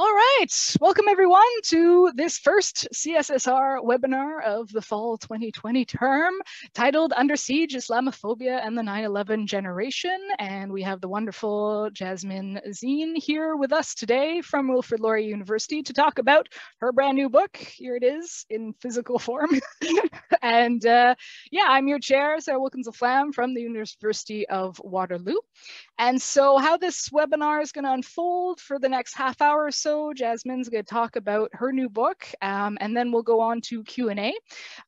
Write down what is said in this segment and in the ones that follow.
All right, welcome everyone to this first CSSR webinar of the fall 2020 term titled Under Siege, Islamophobia and the 9-11 Generation. And we have the wonderful Jasmin Zine here with us today from Wilfrid Laurier University to talk about her brand new book. Here it is in physical form. and uh, yeah, I'm your chair, Sarah Wilkins-Laflamme from the University of Waterloo. And so how this webinar is gonna unfold for the next half hour or so so Jasmin's going to talk about her new book, um, and then we'll go on to Q&A.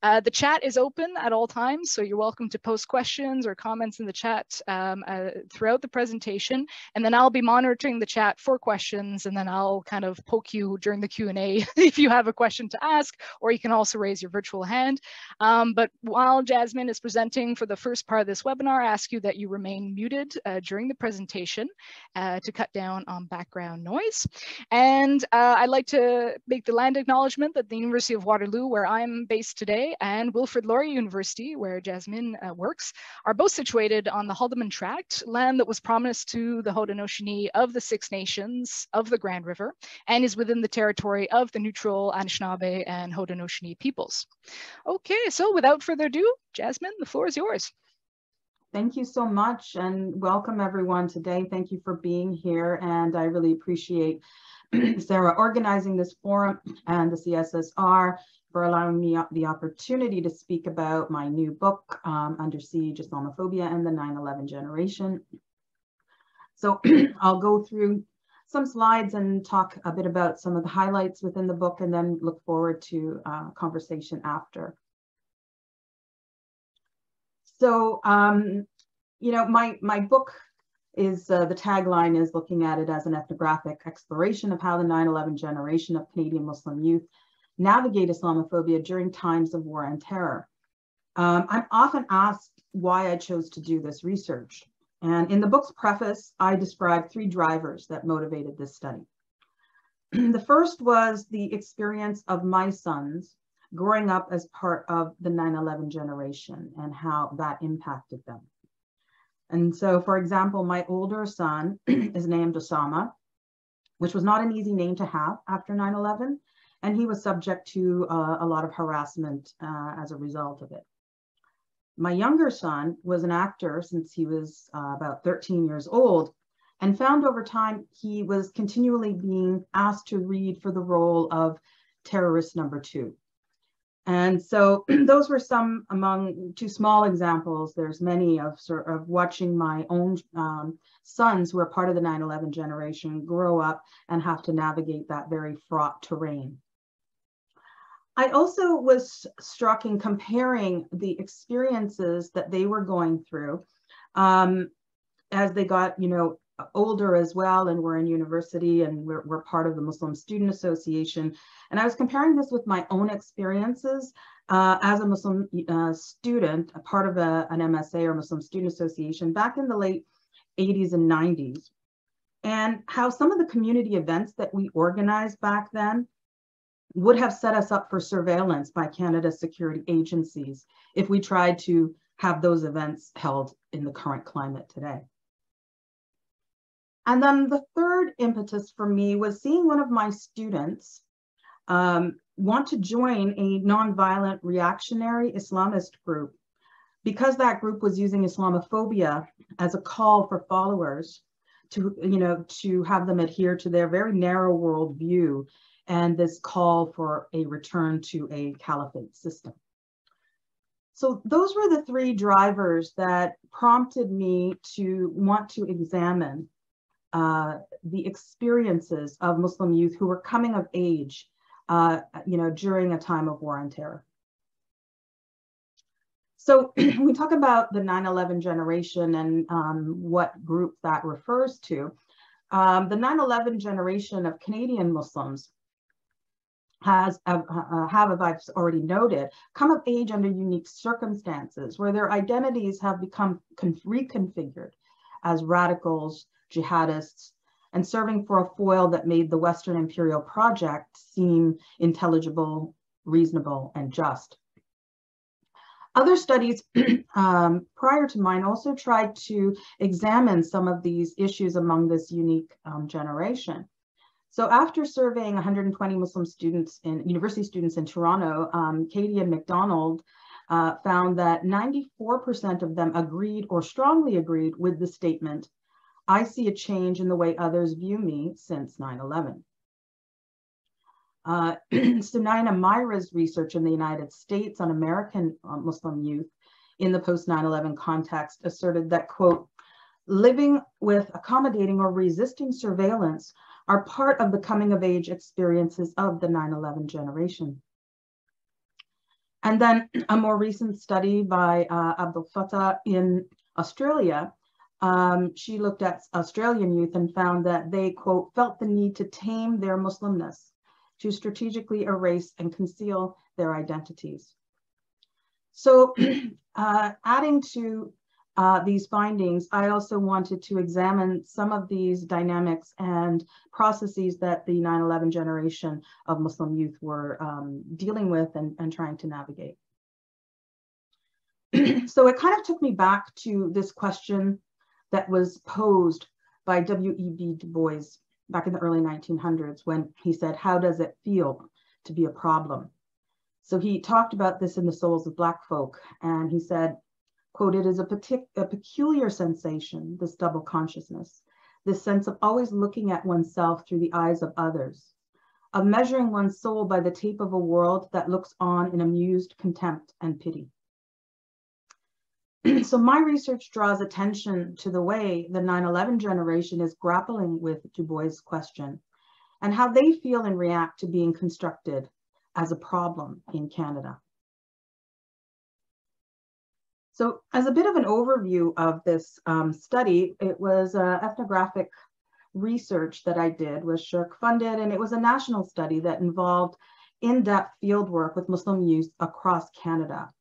Uh, the chat is open at all times, so you're welcome to post questions or comments in the chat um, uh, throughout the presentation, and then I'll be monitoring the chat for questions, and then I'll kind of poke you during the Q&A if you have a question to ask, or you can also raise your virtual hand. Um, but while Jasmine is presenting for the first part of this webinar, I ask you that you remain muted uh, during the presentation uh, to cut down on background noise. And uh, I'd like to make the land acknowledgement that the University of Waterloo, where I'm based today, and Wilfrid Laurier University, where Jasmin uh, works, are both situated on the Haldimand Tract, land that was promised to the Haudenosaunee of the Six Nations of the Grand River, and is within the territory of the neutral Anishinaabe and Haudenosaunee peoples. Okay, so without further ado, Jasmin, the floor is yours. Thank you so much and welcome everyone today. Thank you for being here and I really appreciate Sarah organizing this forum and the CSSR for allowing me the opportunity to speak about my new book, um, Under Siege, Islamophobia and the 9-11 Generation. So I'll go through some slides and talk a bit about some of the highlights within the book and then look forward to uh, conversation after. So, um, you know, my, my book is uh, the tagline is looking at it as an ethnographic exploration of how the 9-11 generation of Canadian Muslim youth navigate Islamophobia during times of war and terror. Um, I'm often asked why I chose to do this research. And in the book's preface, I describe three drivers that motivated this study. the first was the experience of my sons growing up as part of the 9-11 generation and how that impacted them. And so, for example, my older son is named Osama, which was not an easy name to have after 9 11. And he was subject to uh, a lot of harassment uh, as a result of it. My younger son was an actor since he was uh, about 13 years old and found over time he was continually being asked to read for the role of terrorist number two. And so those were some among two small examples. There's many of sort of watching my own um, sons who are part of the 9-11 generation grow up and have to navigate that very fraught terrain. I also was struck in comparing the experiences that they were going through um, as they got, you know, older as well and we're in university and we're, we're part of the Muslim Student Association. And I was comparing this with my own experiences uh, as a Muslim uh, student, a part of a, an MSA or Muslim Student Association back in the late 80s and 90s. And how some of the community events that we organized back then would have set us up for surveillance by Canada's security agencies if we tried to have those events held in the current climate today. And then the third impetus for me was seeing one of my students um, want to join a nonviolent reactionary Islamist group because that group was using Islamophobia as a call for followers to, you know, to have them adhere to their very narrow worldview and this call for a return to a caliphate system. So those were the three drivers that prompted me to want to examine uh, the experiences of Muslim youth who were coming of age, uh, you know, during a time of war and terror. So we talk about the 9-11 generation and um, what group that refers to. Um, the 9-11 generation of Canadian Muslims has, uh, uh, have, as I've already noted, come of age under unique circumstances where their identities have become reconfigured as radicals, jihadists, and serving for a foil that made the Western imperial project seem intelligible, reasonable, and just. Other studies um, prior to mine also tried to examine some of these issues among this unique um, generation. So after surveying 120 Muslim students in university students in Toronto, um, Katie and McDonald uh, found that 94% of them agreed or strongly agreed with the statement, I see a change in the way others view me since 9-11. Uh, Sunaina Maira's research in the United States on American uh, Muslim youth in the post 9-11 context asserted that, quote, living with accommodating or resisting surveillance are part of the coming of age experiences of the 9-11 generation. And then a more recent study by uh, Abdel-Fattah in Australia, um, she looked at Australian youth and found that they, quote, felt the need to tame their Muslimness, to strategically erase and conceal their identities. So uh, adding to uh, these findings, I also wanted to examine some of these dynamics and processes that the 9-11 generation of Muslim youth were um, dealing with and, and trying to navigate. so it kind of took me back to this question that was posed by W.E.B. Du Bois back in the early 1900s when he said, how does it feel to be a problem? So he talked about this in The Souls of Black Folk, and he said, quote, it is a, a peculiar sensation, this double consciousness, this sense of always looking at oneself through the eyes of others, of measuring one's soul by the tape of a world that looks on in amused contempt and pity. so my research draws attention to the way the 9-11 generation is grappling with Du Bois' question and how they feel and react to being constructed as a problem in Canada. So as a bit of an overview of this um, study, it was uh, ethnographic research that I did was SSHRC funded, and it was a national study that involved in-depth fieldwork with Muslim youth across Canada.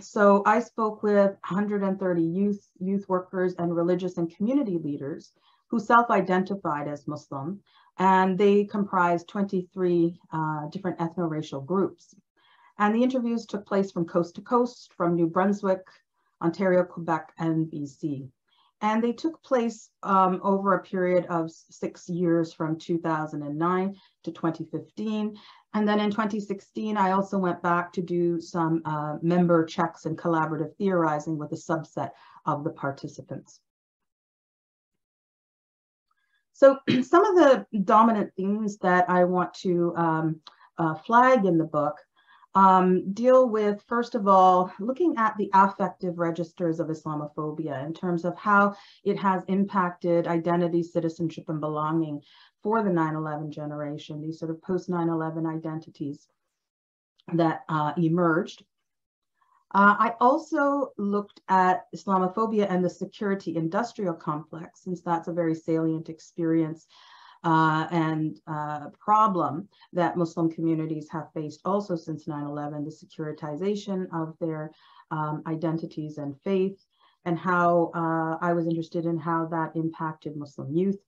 So I spoke with 130 youth, youth workers and religious and community leaders who self-identified as Muslim, and they comprised 23 uh, different ethno-racial groups. And the interviews took place from coast to coast, from New Brunswick, Ontario, Quebec, and BC. And they took place um, over a period of six years from 2009 to 2015. And then in 2016, I also went back to do some uh, member checks and collaborative theorizing with a subset of the participants. So some of the dominant themes that I want to um, uh, flag in the book um, deal with, first of all, looking at the affective registers of Islamophobia in terms of how it has impacted identity, citizenship, and belonging for the 9-11 generation, these sort of post-9-11 identities that uh, emerged. Uh, I also looked at Islamophobia and the security industrial complex, since that's a very salient experience uh, and uh, problem that Muslim communities have faced also since 9-11, the securitization of their um, identities and faith, and how uh, I was interested in how that impacted Muslim youth.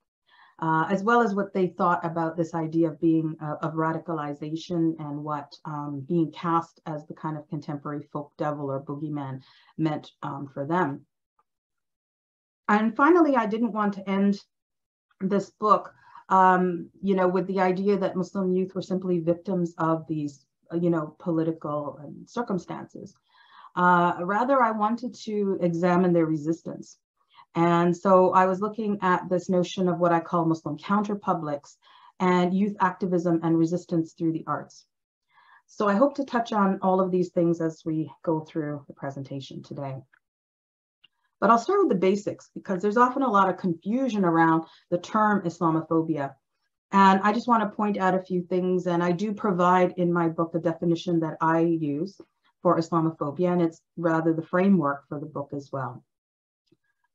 Uh, as well as what they thought about this idea of being uh, of radicalization and what um, being cast as the kind of contemporary folk devil or boogeyman meant um, for them. And finally, I didn't want to end this book um, you know, with the idea that Muslim youth were simply victims of these, uh, you know, political circumstances. Uh, rather, I wanted to examine their resistance. And so I was looking at this notion of what I call Muslim counterpublics and youth activism and resistance through the arts. So I hope to touch on all of these things as we go through the presentation today. But I'll start with the basics because there's often a lot of confusion around the term Islamophobia. And I just want to point out a few things. And I do provide in my book a definition that I use for Islamophobia, and it's rather the framework for the book as well.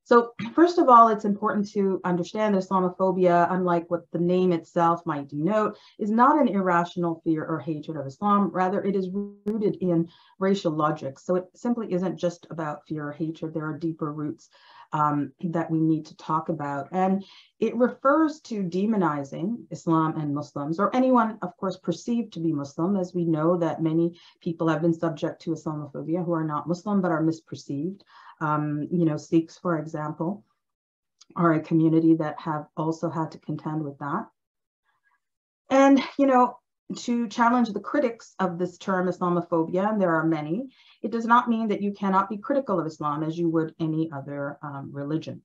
So first of all, it's important to understand that Islamophobia, unlike what the name itself might denote, is not an irrational fear or hatred of Islam. Rather, it is rooted in racial logic. So it simply isn't just about fear or hatred. There are deeper roots um, that we need to talk about. And it refers to demonizing Islam and Muslims, or anyone, of course, perceived to be Muslim, as we know that many people have been subject to Islamophobia who are not Muslim but are misperceived um, you know, Sikhs, for example, are a community that have also had to contend with that. And, you know, to challenge the critics of this term Islamophobia, and there are many, it does not mean that you cannot be critical of Islam as you would any other um, religion.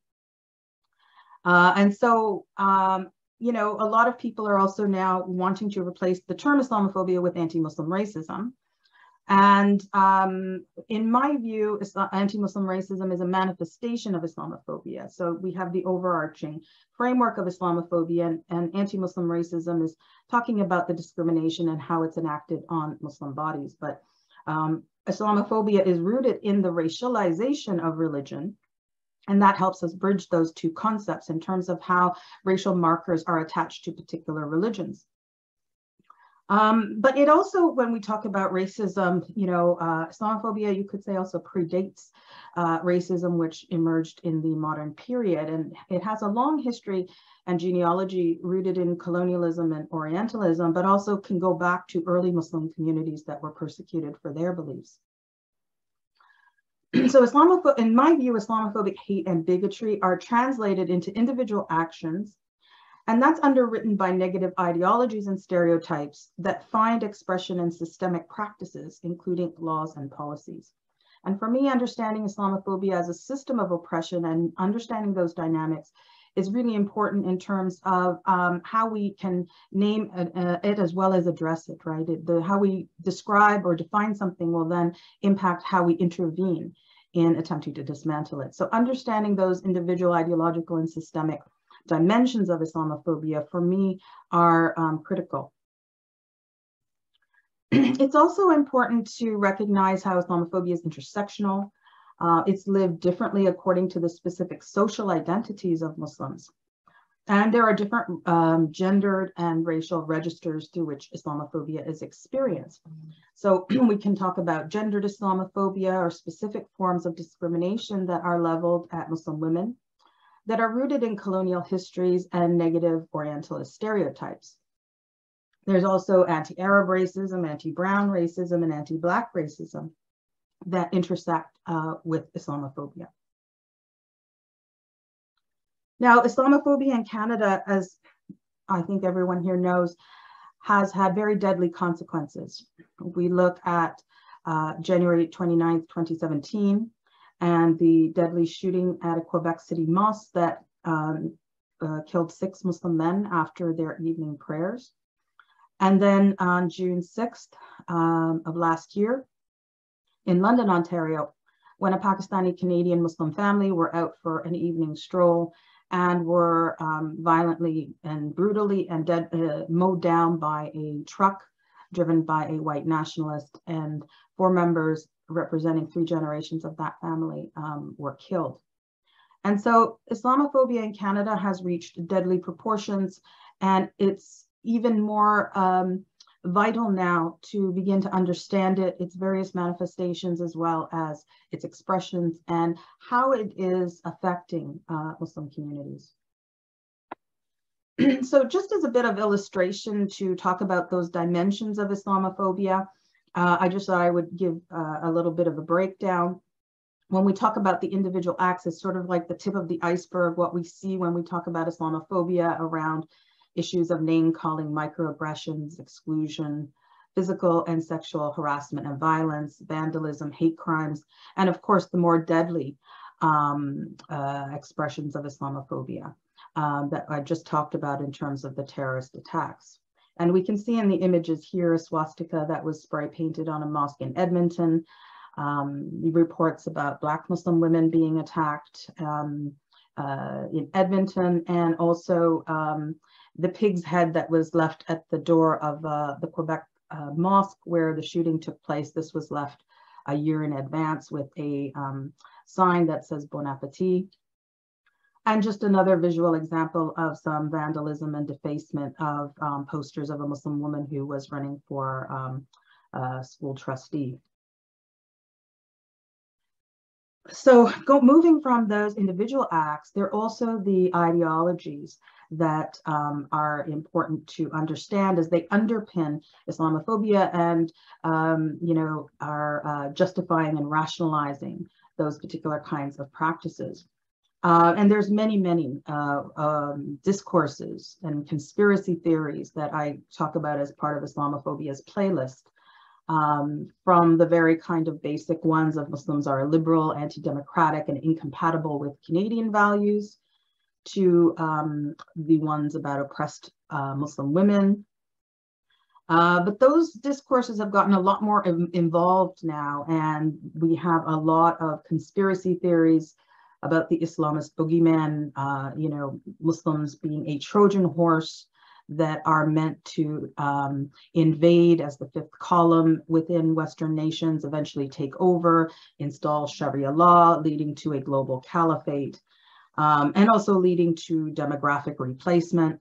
Uh, and so, um, you know, a lot of people are also now wanting to replace the term Islamophobia with anti-Muslim racism. And um, in my view, anti-Muslim racism is a manifestation of Islamophobia. So we have the overarching framework of Islamophobia and, and anti-Muslim racism is talking about the discrimination and how it's enacted on Muslim bodies. But um, Islamophobia is rooted in the racialization of religion. And that helps us bridge those two concepts in terms of how racial markers are attached to particular religions. Um, but it also, when we talk about racism, you know, uh, Islamophobia, you could say also predates uh, racism, which emerged in the modern period. And it has a long history and genealogy rooted in colonialism and Orientalism, but also can go back to early Muslim communities that were persecuted for their beliefs. so Islamophobic, in my view, Islamophobic hate and bigotry are translated into individual actions and that's underwritten by negative ideologies and stereotypes that find expression in systemic practices, including laws and policies. And for me, understanding Islamophobia as a system of oppression and understanding those dynamics is really important in terms of um, how we can name it, uh, it, as well as address it, right? It, the, how we describe or define something will then impact how we intervene in attempting to dismantle it. So understanding those individual ideological and systemic dimensions of Islamophobia for me are um, critical. it's also important to recognize how Islamophobia is intersectional. Uh, it's lived differently according to the specific social identities of Muslims. And there are different um, gendered and racial registers through which Islamophobia is experienced. So we can talk about gendered Islamophobia or specific forms of discrimination that are leveled at Muslim women, that are rooted in colonial histories and negative Orientalist stereotypes. There's also anti-Arab racism, anti-brown racism, and anti-Black racism that intersect uh, with Islamophobia. Now, Islamophobia in Canada, as I think everyone here knows, has had very deadly consequences. We look at uh, January 29th, 2017, and the deadly shooting at a Quebec City mosque that um, uh, killed six Muslim men after their evening prayers. And then on June 6th um, of last year, in London, Ontario, when a Pakistani Canadian Muslim family were out for an evening stroll and were um, violently and brutally and dead, uh, mowed down by a truck driven by a white nationalist and four members representing three generations of that family um, were killed. And so Islamophobia in Canada has reached deadly proportions, and it's even more um, vital now to begin to understand it, its various manifestations, as well as its expressions and how it is affecting uh, Muslim communities. so just as a bit of illustration to talk about those dimensions of Islamophobia, uh, I just thought I would give uh, a little bit of a breakdown. When we talk about the individual acts, it's sort of like the tip of the iceberg, what we see when we talk about Islamophobia around issues of name calling, microaggressions, exclusion, physical and sexual harassment and violence, vandalism, hate crimes, and of course, the more deadly um, uh, expressions of Islamophobia um, that I just talked about in terms of the terrorist attacks. And we can see in the images here a swastika that was spray painted on a mosque in Edmonton. Um, reports about Black Muslim women being attacked um, uh, in Edmonton, and also um, the pig's head that was left at the door of uh, the Quebec uh, mosque where the shooting took place. This was left a year in advance with a um, sign that says Bon Appetit. And just another visual example of some vandalism and defacement of um, posters of a Muslim woman who was running for um, school trustee. So go, moving from those individual acts, there are also the ideologies that um, are important to understand as they underpin Islamophobia and, um, you know, are uh, justifying and rationalizing those particular kinds of practices. Uh, and there's many, many uh, um, discourses and conspiracy theories that I talk about as part of Islamophobia's playlist. Um, from the very kind of basic ones of Muslims are liberal, anti-democratic, and incompatible with Canadian values, to um, the ones about oppressed uh, Muslim women. Uh, but those discourses have gotten a lot more involved now, and we have a lot of conspiracy theories about the Islamist boogeyman, uh, you know, Muslims being a Trojan horse that are meant to um, invade as the fifth column within Western nations, eventually take over, install Sharia law, leading to a global caliphate, um, and also leading to demographic replacement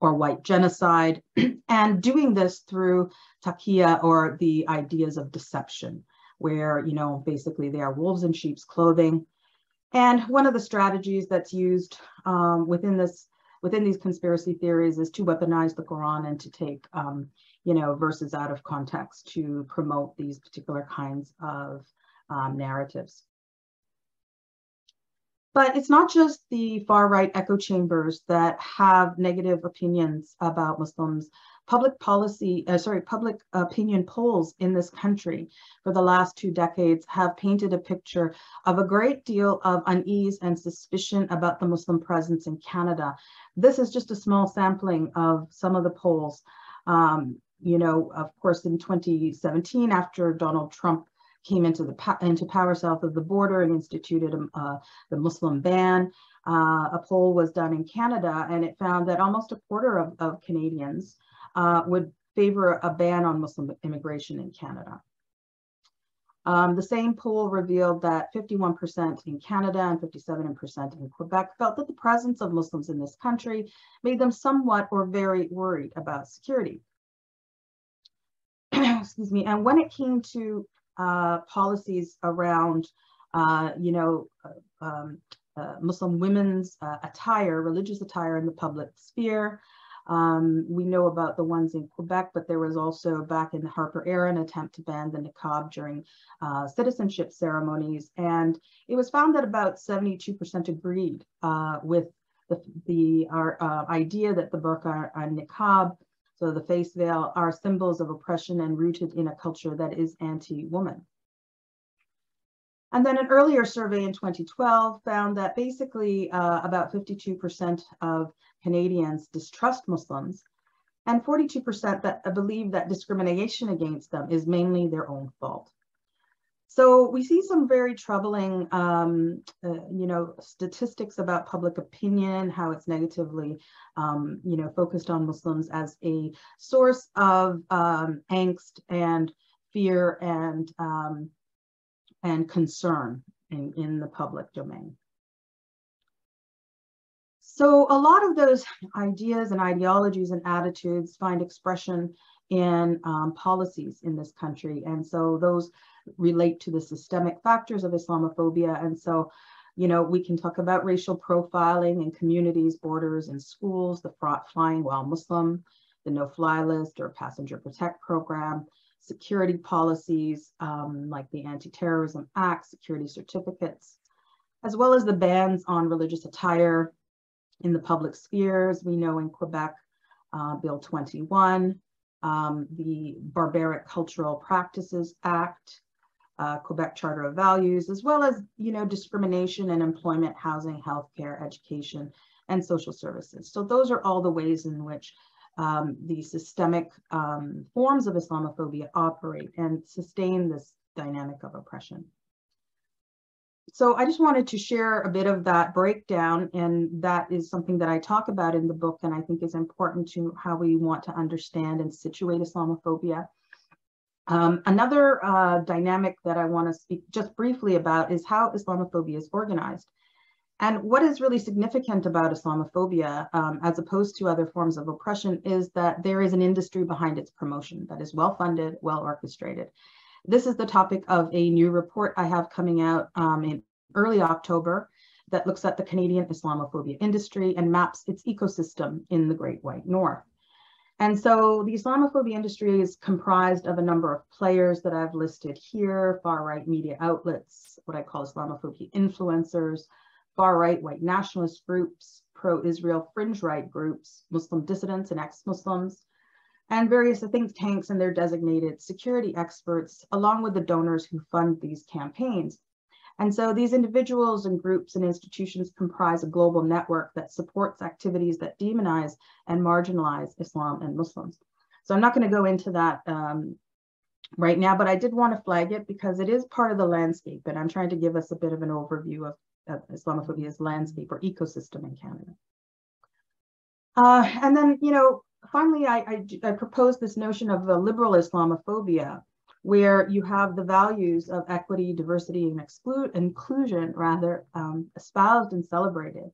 or white genocide, and doing this through taqiyya or the ideas of deception, where, you know, basically they are wolves in sheep's clothing. And one of the strategies that's used um, within this within these conspiracy theories is to weaponize the Quran and to take, um, you know, verses out of context to promote these particular kinds of um, narratives. But it's not just the far right echo chambers that have negative opinions about Muslims. Public policy, uh, sorry, public opinion polls in this country for the last two decades have painted a picture of a great deal of unease and suspicion about the Muslim presence in Canada. This is just a small sampling of some of the polls. Um, you know, of course, in 2017, after Donald Trump came into the into power south of the border and instituted uh, the Muslim ban. Uh, a poll was done in Canada, and it found that almost a quarter of, of Canadians uh, would favor a ban on Muslim immigration in Canada. Um, the same poll revealed that 51% in Canada and 57% in Quebec felt that the presence of Muslims in this country made them somewhat or very worried about security. Excuse me. And when it came to uh, policies around, uh, you know, uh, um, uh, Muslim women's uh, attire, religious attire in the public sphere. Um, we know about the ones in Quebec, but there was also back in the Harper era an attempt to ban the niqab during uh, citizenship ceremonies. And it was found that about 72% agreed with the, the our, idea that the burqa and niqab so the face veil are symbols of oppression and rooted in a culture that is anti-woman. And then an earlier survey in 2012 found that basically uh, about 52% of Canadians distrust Muslims and 42% that believe that discrimination against them is mainly their own fault. So we see some very troubling, um, uh, you know, statistics about public opinion, how it's negatively, um, you know, focused on Muslims as a source of um, angst and fear and um, and concern in, in the public domain. So a lot of those ideas and ideologies and attitudes find expression in um, policies in this country. And so those relate to the systemic factors of Islamophobia. And so, you know, we can talk about racial profiling in communities, borders, and schools, the fraught flying while Muslim, the no-fly list or passenger protect program, security policies um, like the Anti-Terrorism Act, security certificates, as well as the bans on religious attire in the public spheres. We know in Quebec, uh, Bill 21, um, the Barbaric Cultural Practices Act, uh, Quebec Charter of Values, as well as, you know, discrimination in employment, housing, healthcare, education, and social services. So those are all the ways in which um, the systemic um, forms of Islamophobia operate and sustain this dynamic of oppression. So I just wanted to share a bit of that breakdown, and that is something that I talk about in the book, and I think is important to how we want to understand and situate Islamophobia. Um, another uh, dynamic that I want to speak just briefly about is how Islamophobia is organized. And what is really significant about Islamophobia, um, as opposed to other forms of oppression, is that there is an industry behind its promotion that is well funded, well orchestrated. This is the topic of a new report I have coming out um, in early October that looks at the Canadian Islamophobia industry and maps its ecosystem in the Great White North. And so the Islamophobia industry is comprised of a number of players that I've listed here, far right media outlets, what I call Islamophobia influencers, far-right white nationalist groups, pro-Israel fringe right groups, Muslim dissidents and ex-Muslims, and various think tanks and their designated security experts, along with the donors who fund these campaigns. And so these individuals and groups and institutions comprise a global network that supports activities that demonize and marginalize Islam and Muslims. So I'm not going to go into that um, right now, but I did want to flag it because it is part of the landscape, and I'm trying to give us a bit of an overview of, Islamophobia's landscape or ecosystem in Canada. Uh, and then, you know, finally, I, I, I this notion of a liberal Islamophobia, where you have the values of equity, diversity, and exclude, inclusion, rather, um, espoused and celebrated.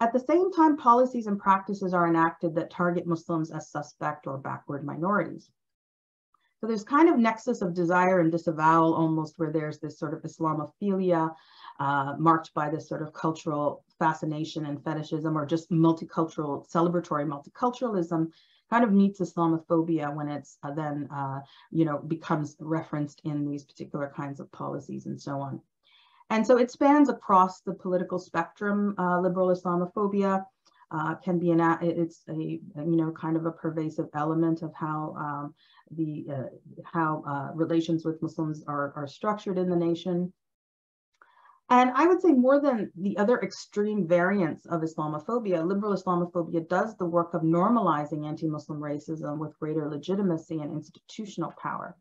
At the same time, policies and practices are enacted that target Muslims as suspect or backward minorities. So there's kind of nexus of desire and disavowal almost where there's this sort of Islamophilia uh, marked by this sort of cultural fascination and fetishism or just multicultural, celebratory multiculturalism kind of meets Islamophobia when it's uh, then, uh, you know, becomes referenced in these particular kinds of policies and so on. And so it spans across the political spectrum, uh, liberal Islamophobia. Uh, can be an it's a you know kind of a pervasive element of how um, the uh, how relations with Muslims are, are structured in the nation. And I would say more than the other extreme variants of Islamophobia, liberal Islamophobia does the work of normalizing anti-Muslim racism with greater legitimacy and institutional power.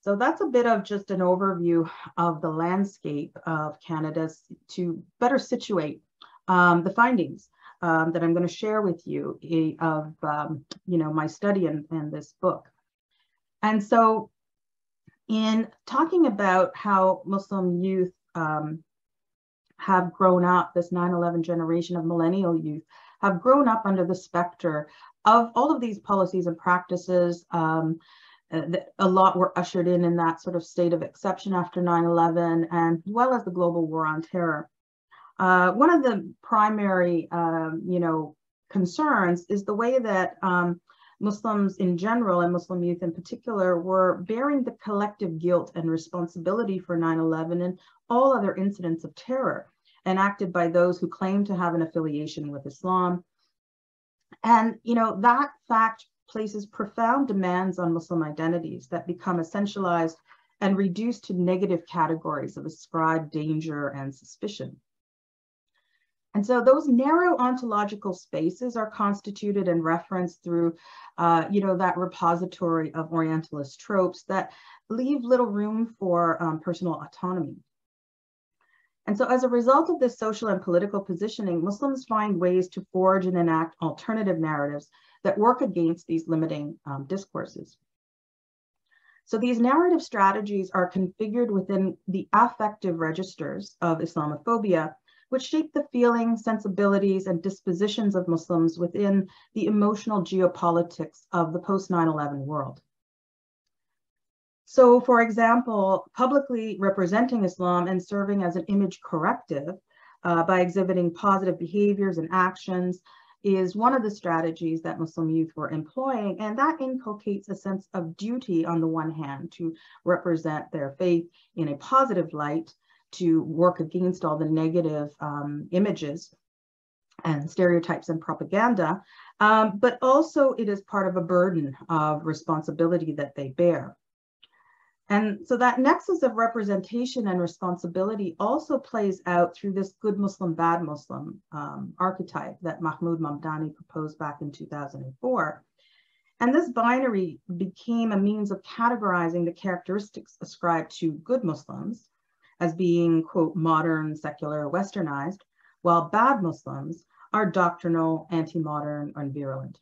So that's a bit of just an overview of the landscape of Canada to better situate um, the findings um, that I'm going to share with you of, um, you know, my study in this book. And so in talking about how Muslim youth um, have grown up, this 9-11 generation of millennial youth, have grown up under the specter of all of these policies and practices. Um, uh, a lot were ushered in in that sort of state of exception after 9-11, and as well as the global war on terror. Uh, one of the primary, um, you know, concerns is the way that um, Muslims in general and Muslim youth in particular were bearing the collective guilt and responsibility for 9-11 and all other incidents of terror enacted by those who claim to have an affiliation with Islam. And, you know, that fact places profound demands on Muslim identities that become essentialized and reduced to negative categories of ascribed danger and suspicion. And so those narrow ontological spaces are constituted and referenced through, uh, you know, that repository of Orientalist tropes that leave little room for um, personal autonomy. And so as a result of this social and political positioning, Muslims find ways to forge and enact alternative narratives that work against these limiting um, discourses. So these narrative strategies are configured within the affective registers of Islamophobia which shape the feelings, sensibilities, and dispositions of Muslims within the emotional geopolitics of the post 9 11 world. So, for example, publicly representing Islam and serving as an image corrective uh, by exhibiting positive behaviors and actions is one of the strategies that Muslim youth were employing. And that inculcates a sense of duty on the one hand to represent their faith in a positive light, to work against all the negative um, images and stereotypes and propaganda, um, but also it is part of a burden of responsibility that they bear. And so that nexus of representation and responsibility also plays out through this good Muslim, bad Muslim um, archetype that Mahmood Mamdani proposed back in 2004. And this binary became a means of categorizing the characteristics ascribed to good Muslims as being, quote, modern, secular, westernized, while bad Muslims are doctrinal, anti-modern, and virulent.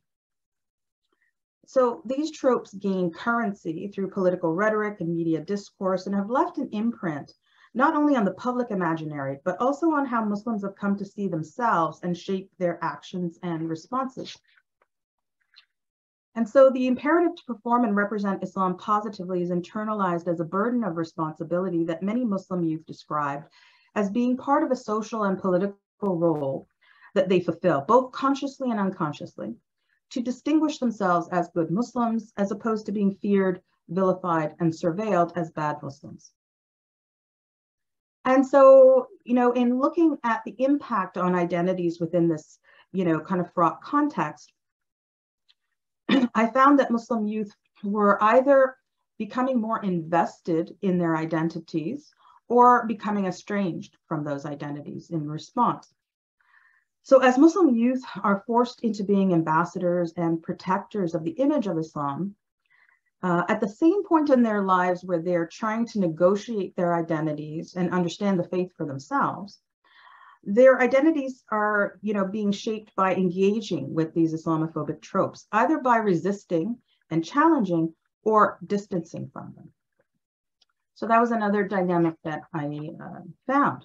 So these tropes gain currency through political rhetoric and media discourse and have left an imprint not only on the public imaginary, but also on how Muslims have come to see themselves and shape their actions and responses. And so the imperative to perform and represent Islam positively is internalized as a burden of responsibility that many Muslim youth described as being part of a social and political role that they fulfill, both consciously and unconsciously, to distinguish themselves as good Muslims as opposed to being feared, vilified, and surveilled as bad Muslims. And so, you know, in looking at the impact on identities within this, you know, kind of fraught context, I found that Muslim youth were either becoming more invested in their identities or becoming estranged from those identities in response. So as Muslim youth are forced into being ambassadors and protectors of the image of Islam, uh, at the same point in their lives where they're trying to negotiate their identities and understand the faith for themselves, their identities are you know, being shaped by engaging with these Islamophobic tropes, either by resisting and challenging or distancing from them. So that was another dynamic that I uh, found.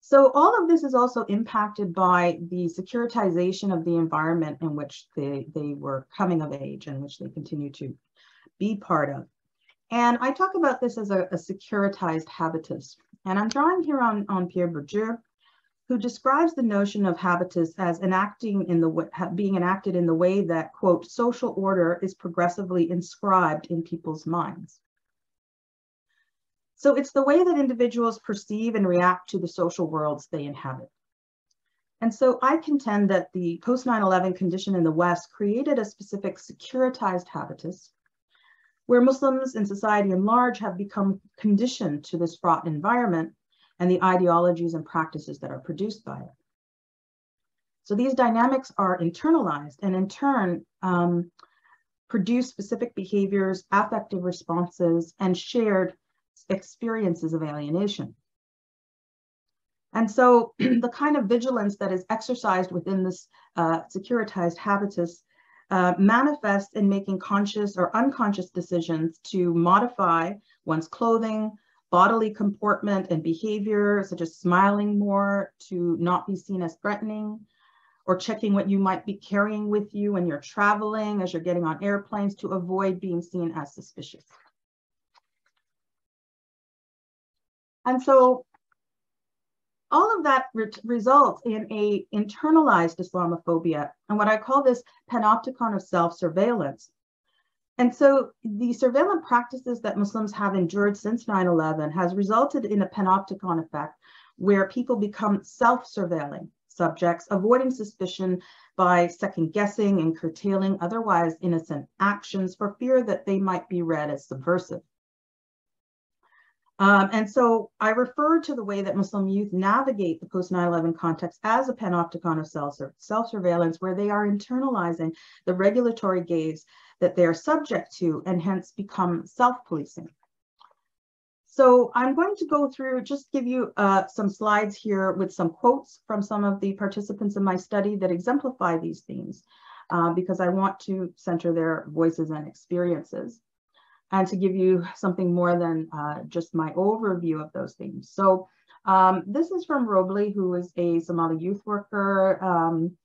So all of this is also impacted by the securitization of the environment in which they, they were coming of age and which they continue to be part of. And I talk about this as a, a securitized habitus. And I'm drawing here on, on Pierre Bourdieu, who describes the notion of habitus as enacting in the being enacted in the way that, quote, social order is progressively inscribed in people's minds. So it's the way that individuals perceive and react to the social worlds they inhabit. And so I contend that the post 9-11 condition in the West created a specific securitized habitus where Muslims in society in large have become conditioned to this fraught environment and the ideologies and practices that are produced by it. So these dynamics are internalized and in turn um, produce specific behaviors, affective responses, and shared experiences of alienation. And so the kind of vigilance that is exercised within this uh, securitized habitus uh, manifests in making conscious or unconscious decisions to modify one's clothing, bodily comportment and behavior, such as smiling more to not be seen as threatening, or checking what you might be carrying with you when you're traveling, as you're getting on airplanes to avoid being seen as suspicious. And so all of that re results in a internalized Islamophobia and what I call this panopticon of self-surveillance. And so the surveillance practices that Muslims have endured since 9-11 has resulted in a panopticon effect where people become self-surveilling subjects, avoiding suspicion by second guessing and curtailing otherwise innocent actions for fear that they might be read as subversive. Um, and so I refer to the way that Muslim youth navigate the post 9 11 context as a panopticon of self surveillance, where they are internalizing the regulatory gaze that they are subject to and hence become self policing. So I'm going to go through, just give you uh, some slides here with some quotes from some of the participants in my study that exemplify these themes, uh, because I want to center their voices and experiences and to give you something more than uh, just my overview of those things. So um, this is from Robley, who is a Somali youth worker. Um,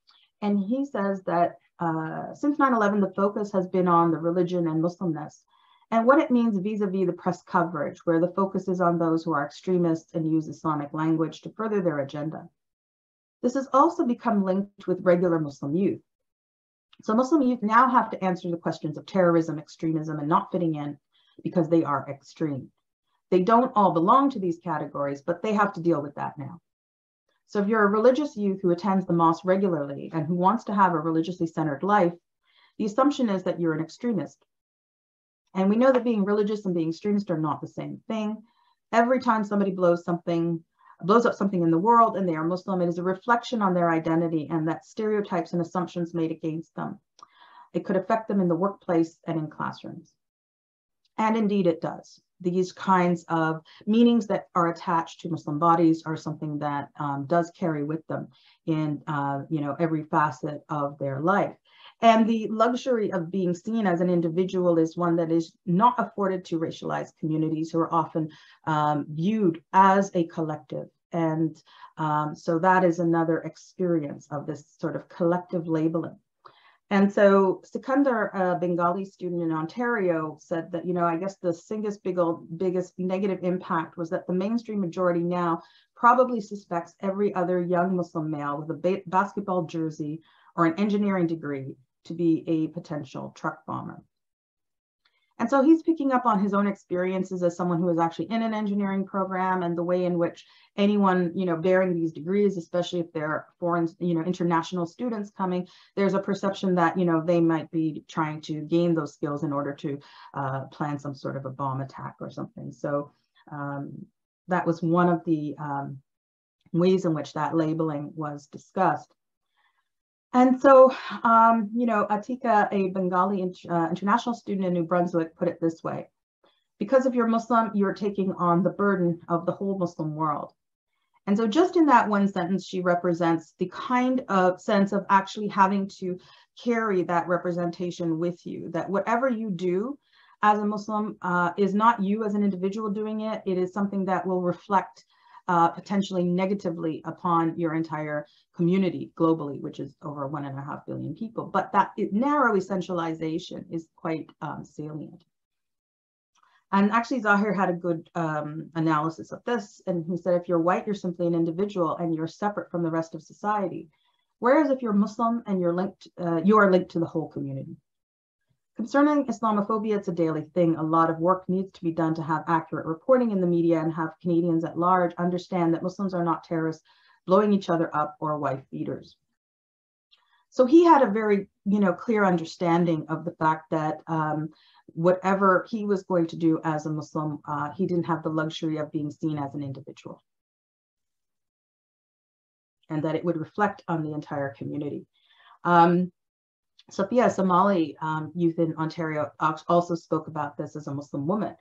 and he says that uh, since 9-11, the focus has been on the religion and Muslimness and what it means vis-a-vis -vis the press coverage, where the focus is on those who are extremists and use Islamic language to further their agenda. This has also become linked with regular Muslim youth. So Muslim youth now have to answer the questions of terrorism, extremism, and not fitting in because they are extreme. They don't all belong to these categories, but they have to deal with that now. So if you're a religious youth who attends the mosque regularly and who wants to have a religiously centered life, the assumption is that you're an extremist. And we know that being religious and being extremist are not the same thing. Every time somebody blows something blows up something in the world and they are Muslim, it is a reflection on their identity and that stereotypes and assumptions made against them. It could affect them in the workplace and in classrooms. And indeed it does. These kinds of meanings that are attached to Muslim bodies are something that um, does carry with them in uh, you know, every facet of their life. And the luxury of being seen as an individual is one that is not afforded to racialized communities who are often um, viewed as a collective. And um, so that is another experience of this sort of collective labeling. And so Sikandar, a Bengali student in Ontario, said that, you know, I guess the single biggest negative impact was that the mainstream majority now probably suspects every other young Muslim male with a basketball jersey or an engineering degree to be a potential truck bomber. And so he's picking up on his own experiences as someone who is actually in an engineering program and the way in which anyone, you know, bearing these degrees, especially if they're foreign, you know, international students coming, there's a perception that, you know, they might be trying to gain those skills in order to uh, plan some sort of a bomb attack or something. So um, that was one of the um, ways in which that labeling was discussed. And so, um, you know, Atika, a Bengali uh, international student in New Brunswick, put it this way. Because if you're Muslim, you're taking on the burden of the whole Muslim world. And so just in that one sentence, she represents the kind of sense of actually having to carry that representation with you, that whatever you do as a Muslim uh, is not you as an individual doing it, it is something that will reflect uh, potentially negatively upon your entire community globally, which is over one and a half billion people. But that narrow essentialization is quite um, salient. And actually, Zahir had a good um, analysis of this. And he said, if you're white, you're simply an individual and you're separate from the rest of society. Whereas if you're Muslim and you're linked, uh, you are linked to the whole community. Concerning Islamophobia, it's a daily thing. A lot of work needs to be done to have accurate reporting in the media and have Canadians at large understand that Muslims are not terrorists blowing each other up or wife beaters. So he had a very, you know, clear understanding of the fact that um, whatever he was going to do as a Muslim, uh, he didn't have the luxury of being seen as an individual. And that it would reflect on the entire community. Um, Sophia, Somali um, youth in Ontario, also spoke about this as a Muslim woman.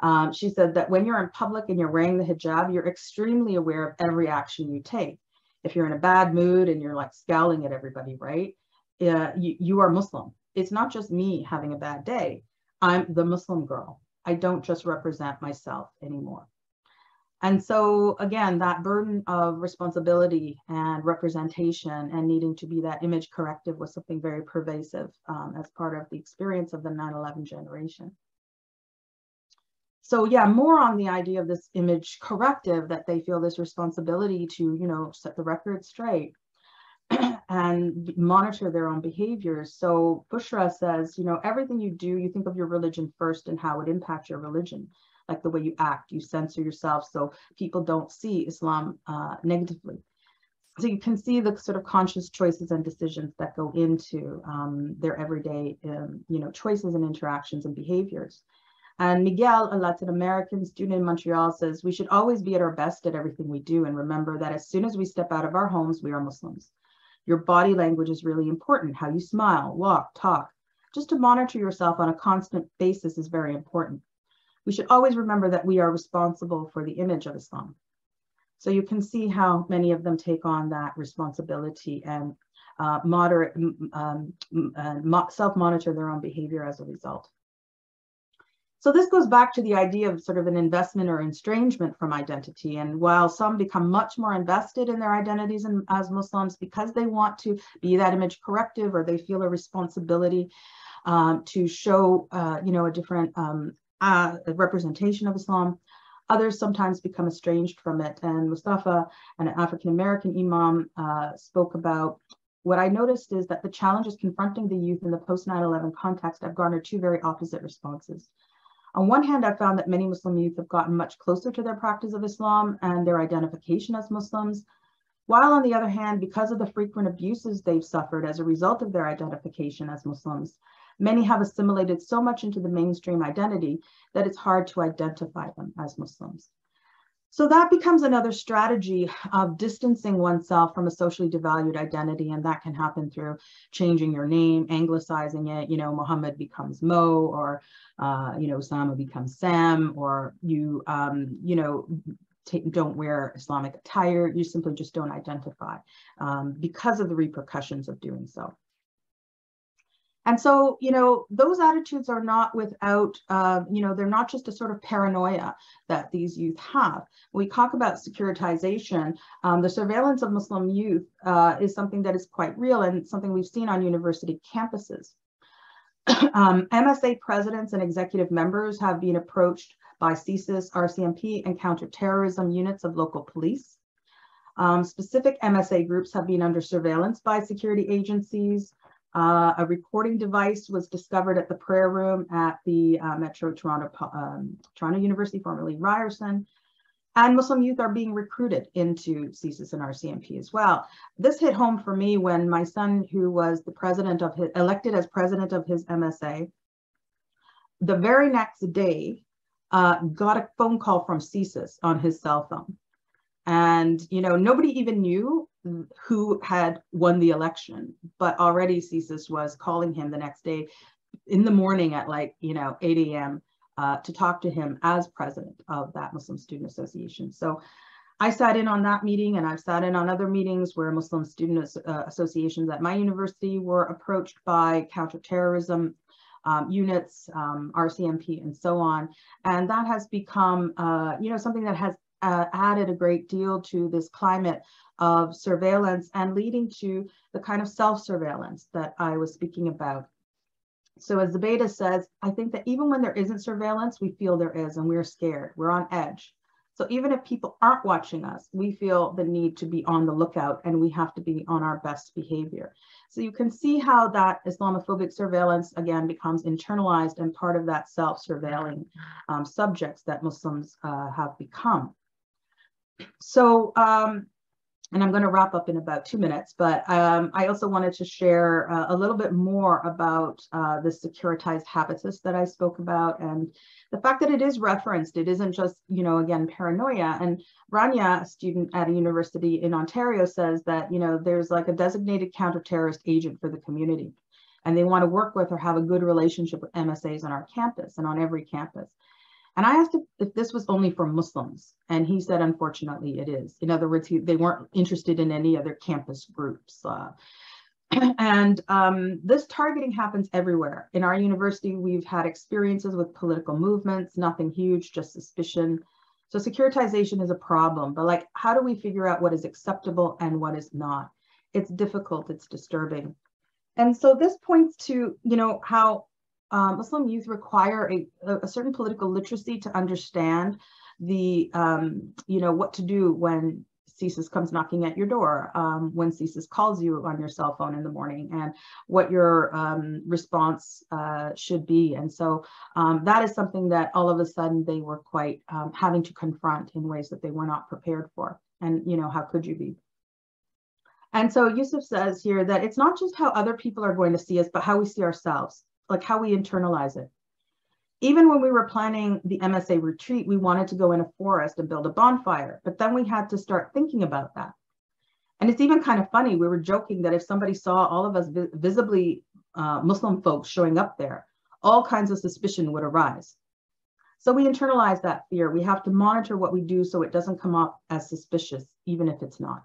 Um, she said that when you're in public and you're wearing the hijab, you're extremely aware of every action you take. If you're in a bad mood and you're like scowling at everybody, right? Uh, you, you are Muslim. It's not just me having a bad day. I'm the Muslim girl. I don't just represent myself anymore. And so again, that burden of responsibility and representation and needing to be that image corrective was something very pervasive um, as part of the experience of the 9-11 generation. So yeah, more on the idea of this image corrective that they feel this responsibility to, you know, set the record straight and monitor their own behaviors. So Bushra says, you know, everything you do, you think of your religion first and how it impacts your religion like the way you act, you censor yourself so people don't see Islam uh, negatively. So you can see the sort of conscious choices and decisions that go into um, their everyday, um, you know, choices and interactions and behaviors. And Miguel, a Latin American student in Montreal, says we should always be at our best at everything we do and remember that as soon as we step out of our homes, we are Muslims. Your body language is really important. How you smile, walk, talk. Just to monitor yourself on a constant basis is very important we should always remember that we are responsible for the image of Islam. So you can see how many of them take on that responsibility and uh, moderate, um, uh, self-monitor their own behavior as a result. So this goes back to the idea of sort of an investment or estrangement from identity. And while some become much more invested in their identities in, as Muslims because they want to be that image corrective or they feel a responsibility um, to show, uh, you know, a different um, uh, representation of Islam. Others sometimes become estranged from it. And Mustafa, an African American imam, uh, spoke about what I noticed is that the challenges confronting the youth in the post 9 11 context have garnered two very opposite responses. On one hand, I found that many Muslim youth have gotten much closer to their practice of Islam and their identification as Muslims, while on the other hand, because of the frequent abuses they've suffered as a result of their identification as Muslims, Many have assimilated so much into the mainstream identity that it's hard to identify them as Muslims. So that becomes another strategy of distancing oneself from a socially devalued identity. And that can happen through changing your name, anglicizing it, you know, Muhammad becomes Mo, or, uh, you know, Osama becomes Sam, or you, um, you know, don't wear Islamic attire. You simply just don't identify um, because of the repercussions of doing so. And so, you know, those attitudes are not without, uh, you know, they're not just a sort of paranoia that these youth have. When we talk about securitization, um, the surveillance of Muslim youth uh, is something that is quite real and something we've seen on university campuses. um, MSA presidents and executive members have been approached by CSIS, RCMP, and counterterrorism units of local police. Um, specific MSA groups have been under surveillance by security agencies. Uh, a recording device was discovered at the prayer room at the uh, Metro Toronto, um, Toronto University, formerly Ryerson. And Muslim youth are being recruited into CSIS and RCMP as well. This hit home for me when my son, who was the president of his, elected as president of his MSA, the very next day uh, got a phone call from CSIS on his cell phone. And, you know, nobody even knew who had won the election, but already CSIS was calling him the next day in the morning at like, you know, 8 a.m. Uh, to talk to him as president of that Muslim Student Association. So I sat in on that meeting and I've sat in on other meetings where Muslim student uh, associations at my university were approached by counterterrorism um, units, um, RCMP, and so on. And that has become, uh, you know, something that has uh, added a great deal to this climate of surveillance and leading to the kind of self-surveillance that I was speaking about. So as Zubaydah says, I think that even when there isn't surveillance, we feel there is and we're scared, we're on edge. So even if people aren't watching us, we feel the need to be on the lookout and we have to be on our best behavior. So you can see how that Islamophobic surveillance again becomes internalized and part of that self-surveilling um, subjects that Muslims uh, have become. So, um, and I'm going to wrap up in about two minutes, but um, I also wanted to share uh, a little bit more about uh, the securitized habitus that I spoke about and the fact that it is referenced, it isn't just, you know, again, paranoia. And Rania, a student at a university in Ontario, says that, you know, there's like a designated counter-terrorist agent for the community. And they want to work with or have a good relationship with MSAs on our campus and on every campus. And I asked if this was only for Muslims, and he said, unfortunately, it is. In other words, he, they weren't interested in any other campus groups. Uh, and um, this targeting happens everywhere. In our university, we've had experiences with political movements, nothing huge, just suspicion. So securitization is a problem, but like, how do we figure out what is acceptable and what is not? It's difficult, it's disturbing. And so this points to, you know, how um, Muslim youth require a, a, certain political literacy to understand the, um, you know, what to do when CSIS comes knocking at your door, um, when CSIS calls you on your cell phone in the morning, and what your um, response uh, should be. And so um, that is something that all of a sudden they were quite um, having to confront in ways that they were not prepared for. And, you know, how could you be? And so Yusuf says here that it's not just how other people are going to see us, but how we see ourselves like how we internalize it. Even when we were planning the MSA retreat, we wanted to go in a forest and build a bonfire, but then we had to start thinking about that. And it's even kind of funny. We were joking that if somebody saw all of us vi visibly uh, Muslim folks showing up there, all kinds of suspicion would arise. So we internalize that fear. We have to monitor what we do so it doesn't come up as suspicious, even if it's not.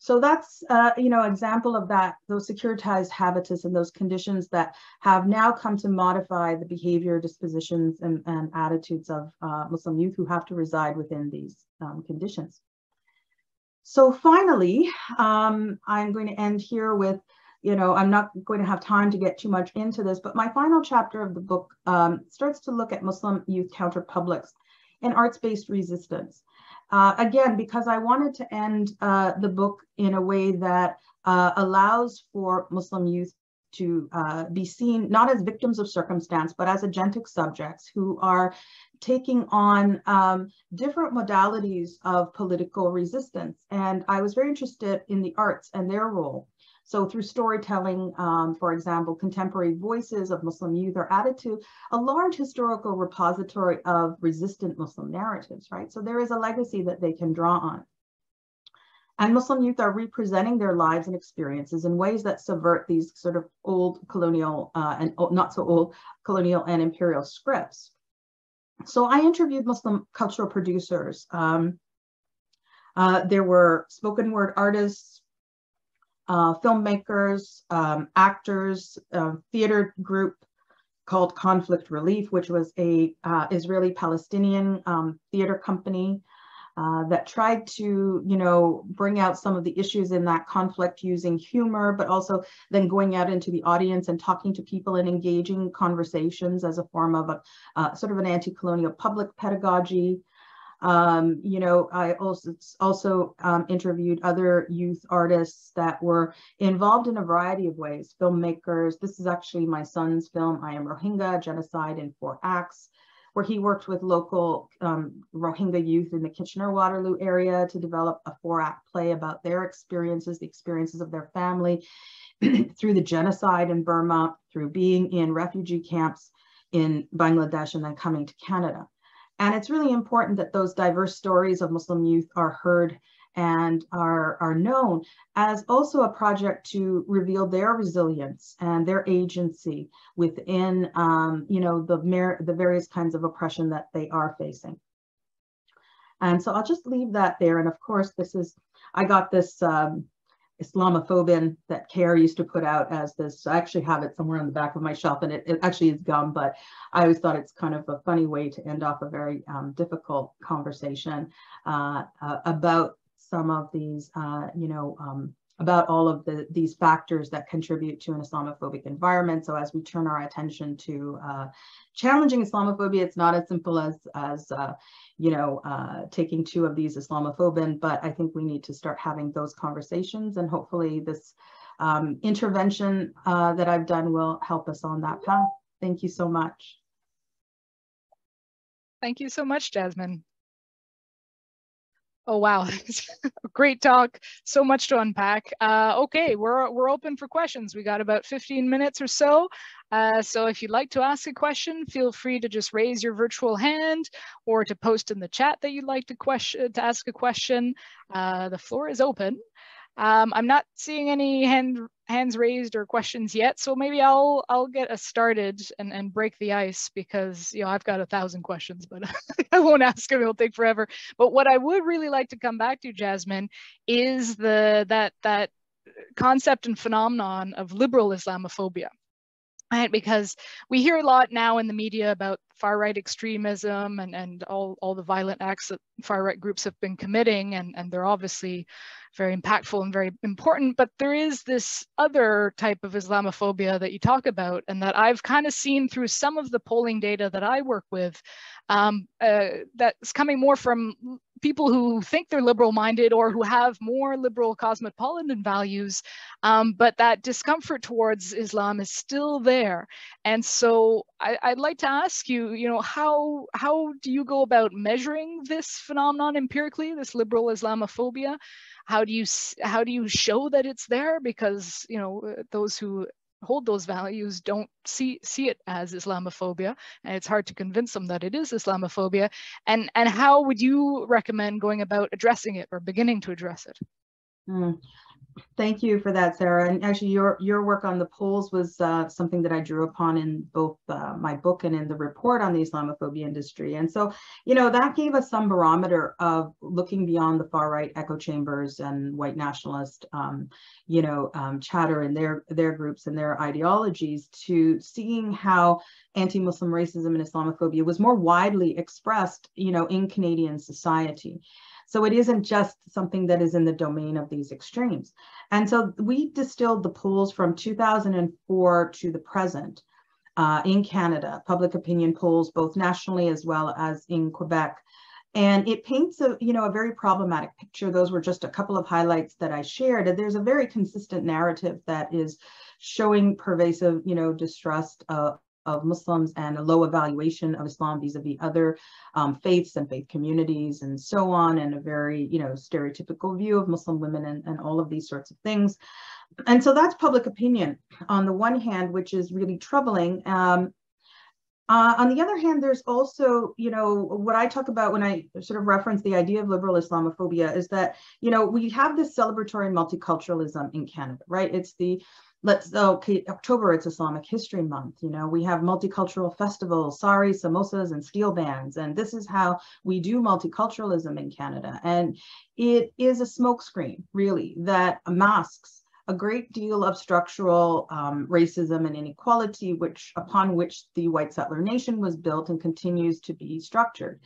So that's, uh, you know, example of that, those securitized habitus and those conditions that have now come to modify the behavior, dispositions, and, and attitudes of uh, Muslim youth who have to reside within these um, conditions. So finally, um, I'm going to end here with, you know, I'm not going to have time to get too much into this, but my final chapter of the book um, starts to look at Muslim youth counterpublics and arts-based resistance. Uh, again, because I wanted to end uh, the book in a way that uh, allows for Muslim youth to uh, be seen not as victims of circumstance, but as agentic subjects who are taking on um, different modalities of political resistance. And I was very interested in the arts and their role so through storytelling, um, for example, contemporary voices of Muslim youth are added to a large historical repository of resistant Muslim narratives, right? So there is a legacy that they can draw on. And Muslim youth are representing their lives and experiences in ways that subvert these sort of old colonial uh, and not so old colonial and imperial scripts. So I interviewed Muslim cultural producers. Um, uh, there were spoken word artists, uh, filmmakers, um, actors, uh, theater group called Conflict Relief, which was a uh, Israeli-Palestinian um, theater company uh, that tried to, you know, bring out some of the issues in that conflict using humor, but also then going out into the audience and talking to people and engaging conversations as a form of a uh, sort of an anti-colonial public pedagogy. Um, you know, I also also um, interviewed other youth artists that were involved in a variety of ways. Filmmakers. This is actually my son's film, I Am Rohingya: Genocide in Four Acts, where he worked with local um, Rohingya youth in the Kitchener-Waterloo area to develop a four-act play about their experiences, the experiences of their family through the genocide in Burma, through being in refugee camps in Bangladesh, and then coming to Canada. And it's really important that those diverse stories of Muslim youth are heard and are, are known as also a project to reveal their resilience and their agency within, um, you know, the, the various kinds of oppression that they are facing. And so I'll just leave that there. And of course, this is, I got this um, Islamophobia that CAIR used to put out as this. I actually have it somewhere on the back of my shelf, and it, it actually is gum, but I always thought it's kind of a funny way to end off a very um, difficult conversation uh, uh, about some of these, uh, you know, um, about all of the, these factors that contribute to an Islamophobic environment. So as we turn our attention to uh, challenging Islamophobia, it's not as simple as, as uh, you know, uh, taking two of these Islamophobin, but I think we need to start having those conversations and hopefully this um, intervention uh, that I've done will help us on that path. Thank you so much. Thank you so much, Jasmin. Oh wow, great talk. So much to unpack. Uh, okay, we're we're open for questions. We got about 15 minutes or so. Uh, so if you'd like to ask a question, feel free to just raise your virtual hand or to post in the chat that you'd like to question to ask a question. Uh, the floor is open. Um, I'm not seeing any hand, hands raised or questions yet, so maybe I'll I'll get us started and, and break the ice because you know I've got a thousand questions, but I won't ask them; it'll take forever. But what I would really like to come back to, Jasmin, is the that that concept and phenomenon of liberal Islamophobia. Right, because we hear a lot now in the media about far right extremism and, and all, all the violent acts that far right groups have been committing, and, and they're obviously very impactful and very important. But there is this other type of Islamophobia that you talk about, and that I've kind of seen through some of the polling data that I work with, um, uh, that's coming more from people who think they're liberal minded or who have more liberal cosmopolitan values, um, but that discomfort towards Islam is still there. And so I, would like to ask you, you know, how, how do you go about measuring this phenomenon empirically, this liberal Islamophobia? How do you, how do you show that it's there? Because, you know, uh, those who hold those values don't see see it as Islamophobia, and it's hard to convince them that it is Islamophobia. And and how would you recommend going about addressing it or beginning to address it? Mm. Thank you for that, Sarah. And actually, your your work on the polls was uh, something that I drew upon in both uh, my book and in the report on the Islamophobia industry. And so, you know, that gave us some barometer of looking beyond the far right echo chambers and white nationalist, um, you know, um, chatter in their their groups and their ideologies to seeing how anti-Muslim racism and Islamophobia was more widely expressed, you know, in Canadian society. So it isn't just something that is in the domain of these extremes. And so we distilled the polls from 2004 to the present uh, in Canada, public opinion polls, both nationally as well as in Quebec. And it paints a, you know, a very problematic picture. Those were just a couple of highlights that I shared. And there's a very consistent narrative that is showing pervasive, you know, distrust uh, of Muslims and a low evaluation of Islam vis-a-vis other um, faiths and faith communities and so on, and a very, you know, stereotypical view of Muslim women and, and all of these sorts of things. And so that's public opinion on the one hand, which is really troubling. Um, uh, on the other hand, there's also, you know, what I talk about when I sort of reference the idea of liberal Islamophobia is that, you know, we have this celebratory multiculturalism in Canada, right? It's the let's okay october it's islamic history month you know we have multicultural festivals sari samosas and steel bands and this is how we do multiculturalism in canada and it is a smokescreen really that masks a great deal of structural um, racism and inequality which upon which the white settler nation was built and continues to be structured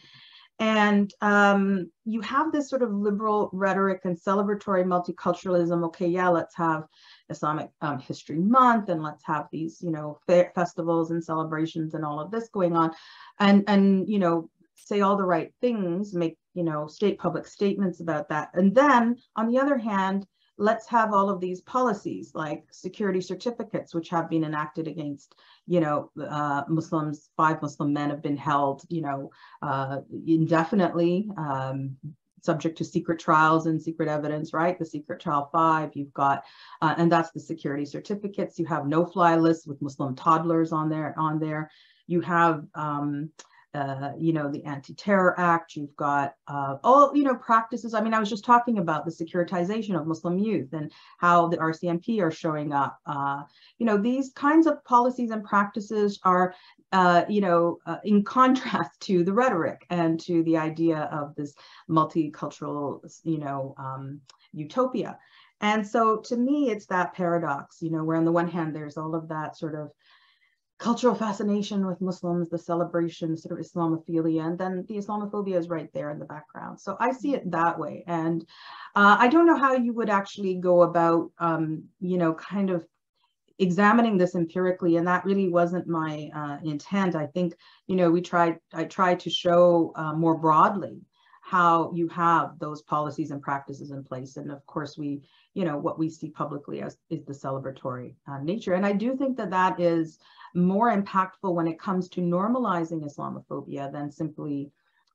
and um, you have this sort of liberal rhetoric and celebratory multiculturalism. Okay, yeah, let's have Islamic um, History Month, and let's have these, you know, festivals and celebrations and all of this going on, and and you know, say all the right things, make, you know, state public statements about that. And then on the other hand, let's have all of these policies like security certificates, which have been enacted against, you know, uh, Muslims, five Muslim men have been held, you know, uh, indefinitely, um, subject to secret trials and secret evidence, right? The secret trial five, you've got, uh, and that's the security certificates. You have no fly lists with Muslim toddlers on there, on there. You have, um, uh, you know, the Anti-Terror Act, you've got uh, all, you know, practices. I mean, I was just talking about the securitization of Muslim youth and how the RCMP are showing up. Uh, you know, these kinds of policies and practices are, uh, you know, uh, in contrast to the rhetoric and to the idea of this multicultural, you know, um, utopia. And so to me, it's that paradox, you know, where on the one hand, there's all of that sort of cultural fascination with Muslims, the celebration, sort of Islamophilia, and then the Islamophobia is right there in the background. So I see it that way. And uh, I don't know how you would actually go about, um, you know, kind of examining this empirically and that really wasn't my uh, intent i think you know we tried i tried to show uh, more broadly how you have those policies and practices in place and of course we you know what we see publicly as is the celebratory uh, nature and i do think that that is more impactful when it comes to normalizing Islamophobia than simply,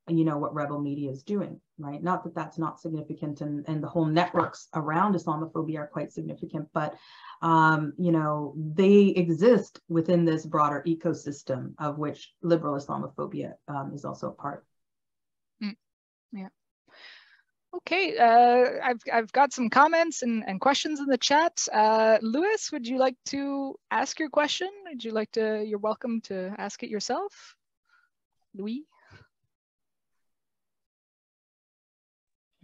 you know, what rebel media is doing, right? Not that that's not significant and, and the whole networks around Islamophobia are quite significant, but, um, you know, they exist within this broader ecosystem of which liberal Islamophobia um, is also a part. Yeah. Okay, uh, I've, I've got some comments and, and questions in the chat. Uh, Lewis, would you like to ask your question? Would you like to, you're welcome to ask it yourself. Louis?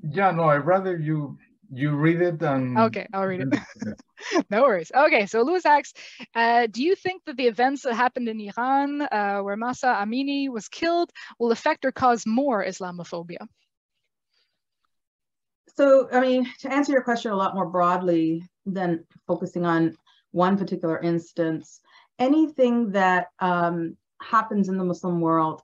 Yeah, no, I'd rather you you read it and okay i'll read it. no worries. Okay so Louis asks uh, do you think that the events that happened in iran uh, where Mahsa amini was killed will affect or cause more islamophobia? So, I mean, to answer your question a lot more broadly than focusing on one particular instance, anything that um, happens in the Muslim world,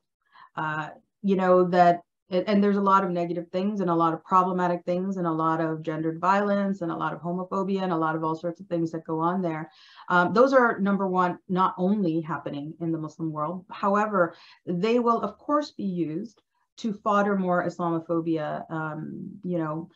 uh, you know, that, and there's a lot of negative things and a lot of problematic things and a lot of gendered violence and a lot of homophobia and a lot of all sorts of things that go on there. Um, those are number one, not only happening in the Muslim world. However, they will of course be used to fodder more Islamophobia, um, you know,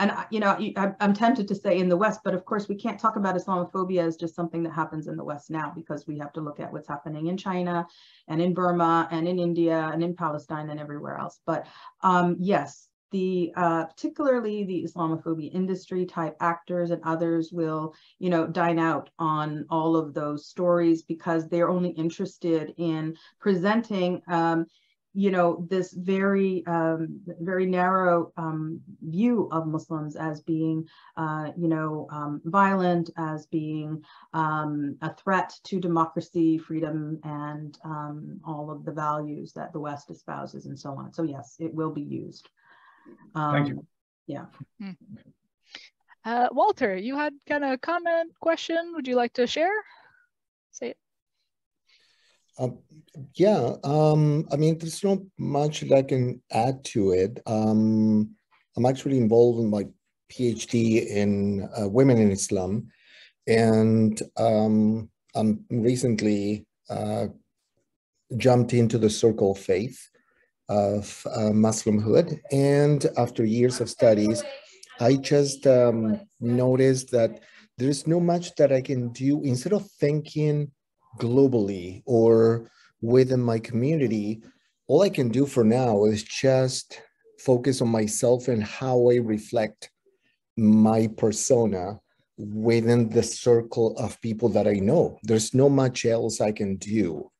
and you know, I'm tempted to say in the West, but of course we can't talk about Islamophobia as just something that happens in the West now because we have to look at what's happening in China and in Burma and in India and in Palestine and everywhere else. But um, yes, the uh, particularly the Islamophobia industry type actors and others will, you know, dine out on all of those stories because they're only interested in presenting um, you know, this very, um, very narrow um, view of Muslims as being, uh, you know, um, violent, as being um, a threat to democracy, freedom, and um, all of the values that the West espouses and so on. So yes, it will be used. Thank you. Um, yeah. Hmm. Uh, Walter, you had kind of a comment, question. Would you like to share? Say it. Um, yeah, um, I mean, there's not much that I can add to it. Um, I'm actually involved in my PhD in uh, women in Islam, and um, I'm recently uh, jumped into the circle of faith of uh, Muslimhood. And after years of studies, I just um, noticed that there's no much that I can do instead of thinking globally or within my community, all I can do for now is just focus on myself and how I reflect my persona within the circle of people that I know. There's no much else I can do.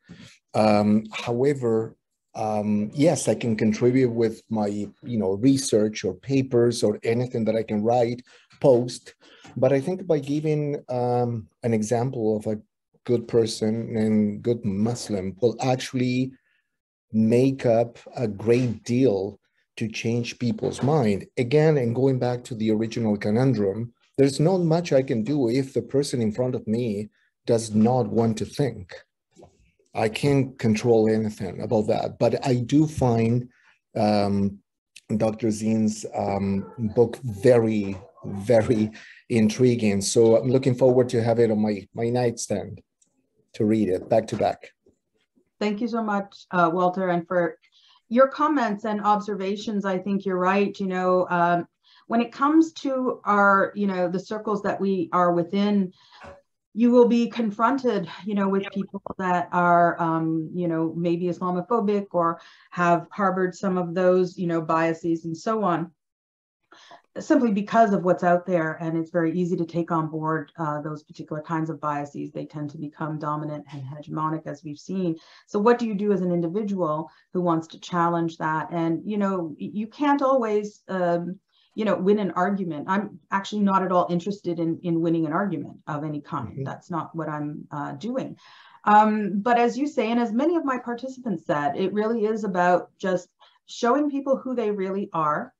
Um, however, um, yes, I can contribute with my, you know, research or papers or anything that I can write, post. But I think by giving um, an example of a good person and good Muslim will actually make up a great deal to change people's mind. Again, and going back to the original conundrum, there's not much I can do if the person in front of me does not want to think. I can't control anything about that. But I do find um, Dr. Zine's um, book very, very intriguing. So I'm looking forward to have it on my, my nightstand to read it back to back. Thank you so much, uh, Walter, and for your comments and observations. I think you're right. You know, um, when it comes to our, you know, the circles that we are within, you will be confronted, you know, with people that are, um, you know, maybe Islamophobic or have harbored some of those, you know, biases and so on simply because of what's out there and it's very easy to take on board uh, those particular kinds of biases. They tend to become dominant and hegemonic as we've seen. So what do you do as an individual who wants to challenge that? And you know you can't always um, you know win an argument. I'm actually not at all interested in in winning an argument of any kind. Mm-hmm. that's not what i'm uh, doing. Um, but as you say and as many of my participants said it really is about just showing people who they really are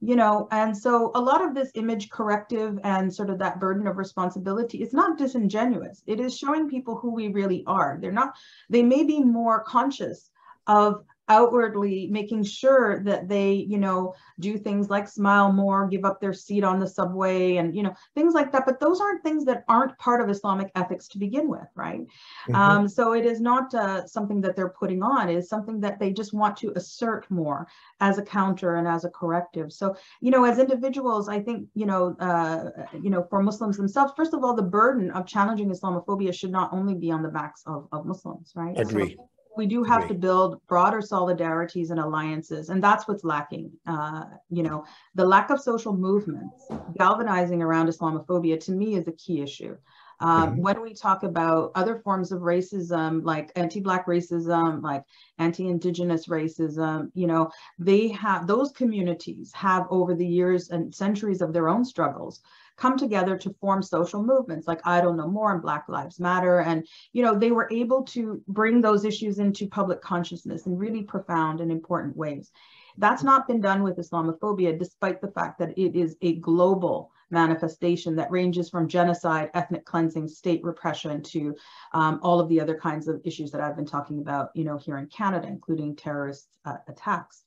you know and so a lot of this image corrective and sort of that burden of responsibility is not disingenuous. It is showing people who we really are. They're not they may be more conscious of outwardly making sure that they you know do things like smile more give up their seat on the subway and you know things like that. But those aren't things that aren't part of islamic ethics to begin with right? Mm-hmm. um, so it is not uh, something that they're putting on. It is something that they just want to assert more as a counter and as a corrective. So you know as individuals i think you know uh, you know for muslims themselves first of all the burden of challenging islamophobia should not only be on the backs of, of muslims right? Agree. So, we do have to build broader solidarities and alliances and that's what's lacking uh, you know the lack of social movements galvanizing around islamophobia to me is a key issue um, mm-hmm. when we talk about other forms of racism like anti-black racism like anti-indigenous racism you know they have those communities have over the years and centuries of their own struggles come together to form social movements like Idle No More and Black Lives Matter. And, you know, they were able to bring those issues into public consciousness in really profound and important ways. That's not been done with Islamophobia, despite the fact that it is a global manifestation that ranges from genocide, ethnic cleansing, state repression to um, all of the other kinds of issues that I've been talking about, you know, here in Canada, including terrorist uh, attacks.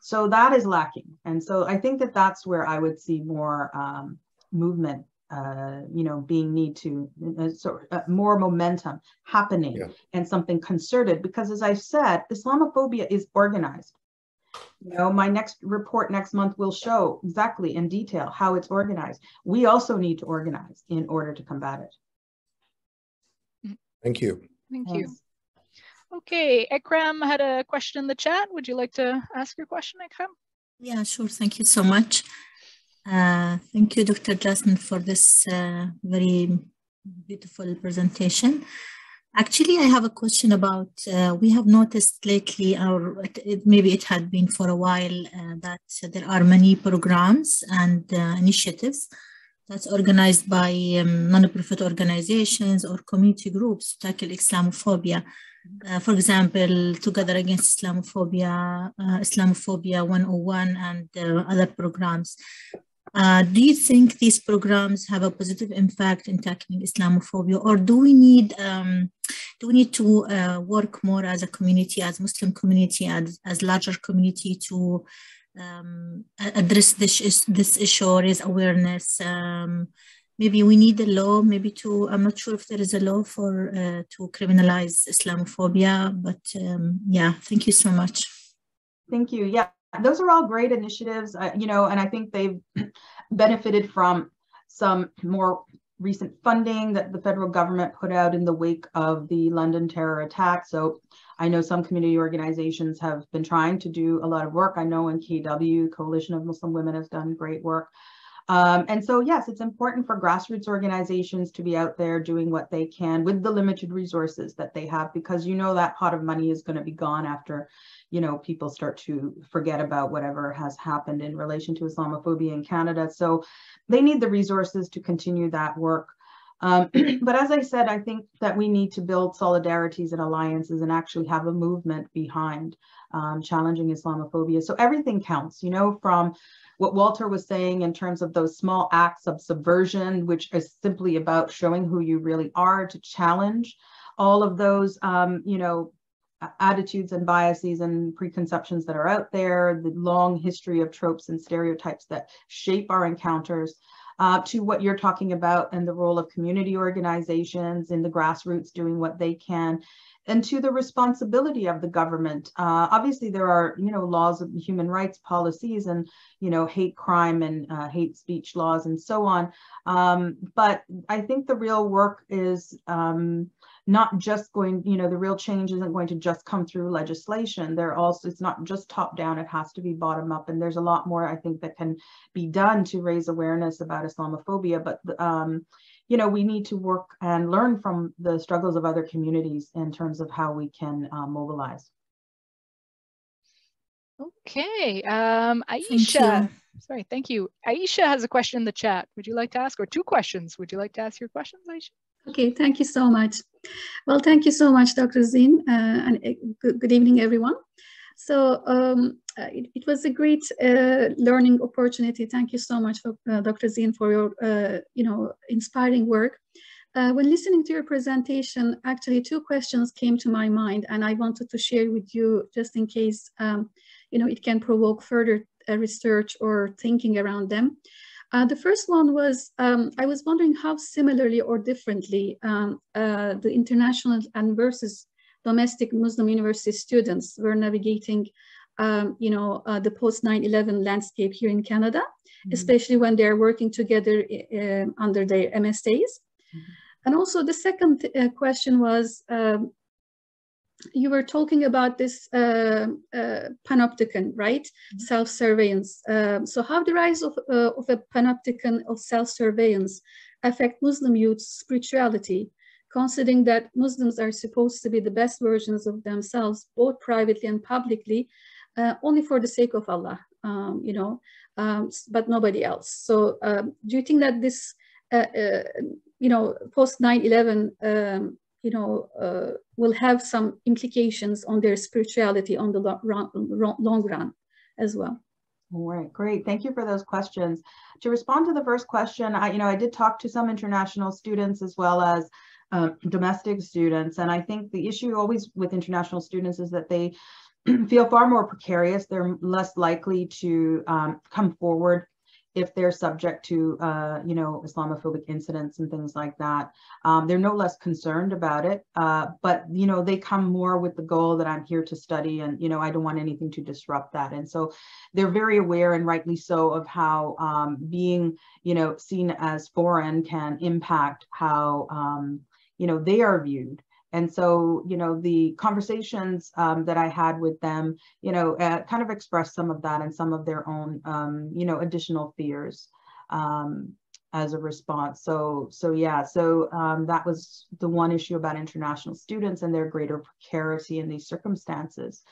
So that is lacking. And so I think that that's where I would see more um, movement uh, you know, being need to uh, so uh, more momentum happening yeah. and something concerted. Because as I said, Islamophobia is organized. You know, my next report next month will show exactly in detail how it's organized. We also need to organize in order to combat it. Thank you. Thank you. Okay, Ekram had a question in the chat. Would you like to ask your question, Ekram? Yeah, sure. Thank you so much. Uh, thank you, Dr. Jasmin, for this uh, very beautiful presentation. Actually, I have a question about, uh, we have noticed lately, or it, maybe it had been for a while, uh, that there are many programs and uh, initiatives that's organized by um, non-profit organizations or community groups to tackle Islamophobia. Uh, for example, Together Against Islamophobia, uh, Islamophobia 101, and uh, other programs. Uh, do you think these programs have a positive impact in tackling Islamophobia, or do we need um, do we need to uh, work more as a community, as Muslim community, as as larger community to um, address this this issue, or raise awareness? Um, maybe we need a law. Maybe to I'm not sure if there is a law for uh, to criminalize Islamophobia, but um, yeah, thank you so much. Thank you. Yeah, those are all great initiatives, uh, you know, and I think they've benefited from some more recent funding that the federal government put out in the wake of the London terror attack. So I know some community organizations have been trying to do a lot of work. I know in KW, Coalition of Muslim Women has done great work. Um, and so, yes, it's important for grassroots organizations to be out there doing what they can with the limited resources that they have, because you know that pot of money is going to be gone after you know, people start to forget about whatever has happened in relation to Islamophobia in Canada. So they need the resources to continue that work. Um, but as I said, I think that we need to build solidarities and alliances and actually have a movement behind um, challenging Islamophobia. So everything counts, you know, from what Walter was saying in terms of those small acts of subversion, which is simply about showing who you really are to challenge all of those, um, you know, attitudes and biases and preconceptions that are out there, the long history of tropes and stereotypes that shape our encounters, uh, to what you're talking about and the role of community organizations in the grassroots doing what they can and to the responsibility of the government. Uh, obviously, there are you know laws of human rights policies and you know hate crime and uh, hate speech laws and so on. Um, but I think the real work is um, not just going. You know, the real change isn't going to just come through legislation. There also it's not just top down. It has to be bottom up. And there's a lot more I think that can be done to raise awareness about Islamophobia. But um, you know, we need to work and learn from the struggles of other communities in terms of how we can uh, mobilize. Okay, um, Aisha, sorry, thank you. Aisha has a question in the chat. Would you like to ask, or two questions? Would you like to ask your questions, Aisha? Okay, thank you so much. Well, thank you so much, Dr. Zine, uh, and uh, good, good evening, everyone. So um, uh, it, it, was a great learning opportunity. Thank you so much, for, Dr. Zine, for your you know inspiring work. Uh, when listening to your presentation, actually two questions came to my mind, and I wanted to share with you just in case um, you know it can provoke further uh, research or thinking around them. The first one was um, I was wondering how similarly or differently um, the international and versus domestic Muslim university students were navigating, um, you know, uh, the post 9/11 landscape here in Canada, mm-hmm. especially when they're working together uh, under their MSAs. Mm-hmm. And also the second uh, question was, um, you were talking about this uh, uh, panopticon, right? Mm-hmm. Self-surveillance. Um, so how the rise of, uh, of a panopticon of self-surveillance affect Muslim youth's spirituality considering that Muslims are supposed to be the best versions of themselves, both privately and publicly, uh, only for the sake of Allah, um, you know, um, but nobody else. So um, do you think that this, uh, uh, you know, post 9-11, um, you know, uh, will have some implications on their spirituality on the long run, as well? All right, great. Thank you for those questions. To respond to the first question, I, you know, I did talk to some international students as well as uh, domestic students. And I think the issue always with international students is that they feel far more precarious. They're less likely to um, come forward if they're subject to, uh, you know, Islamophobic incidents and things like that. Um, they're no less concerned about it, uh, but, you know, they come more with the goal that I'm here to study and, you know, I don't want anything to disrupt that. And so they're very aware and rightly so of how um, being, you know, seen as foreign can impact how, um, you know, they are viewed. And so, you know, the conversations um, that I had with them, you know, uh, kind of expressed some of that and some of their own, um, you know, additional fears um, as a response. So, so yeah, so um, that was the one issue about international students and their greater precarity in these circumstances.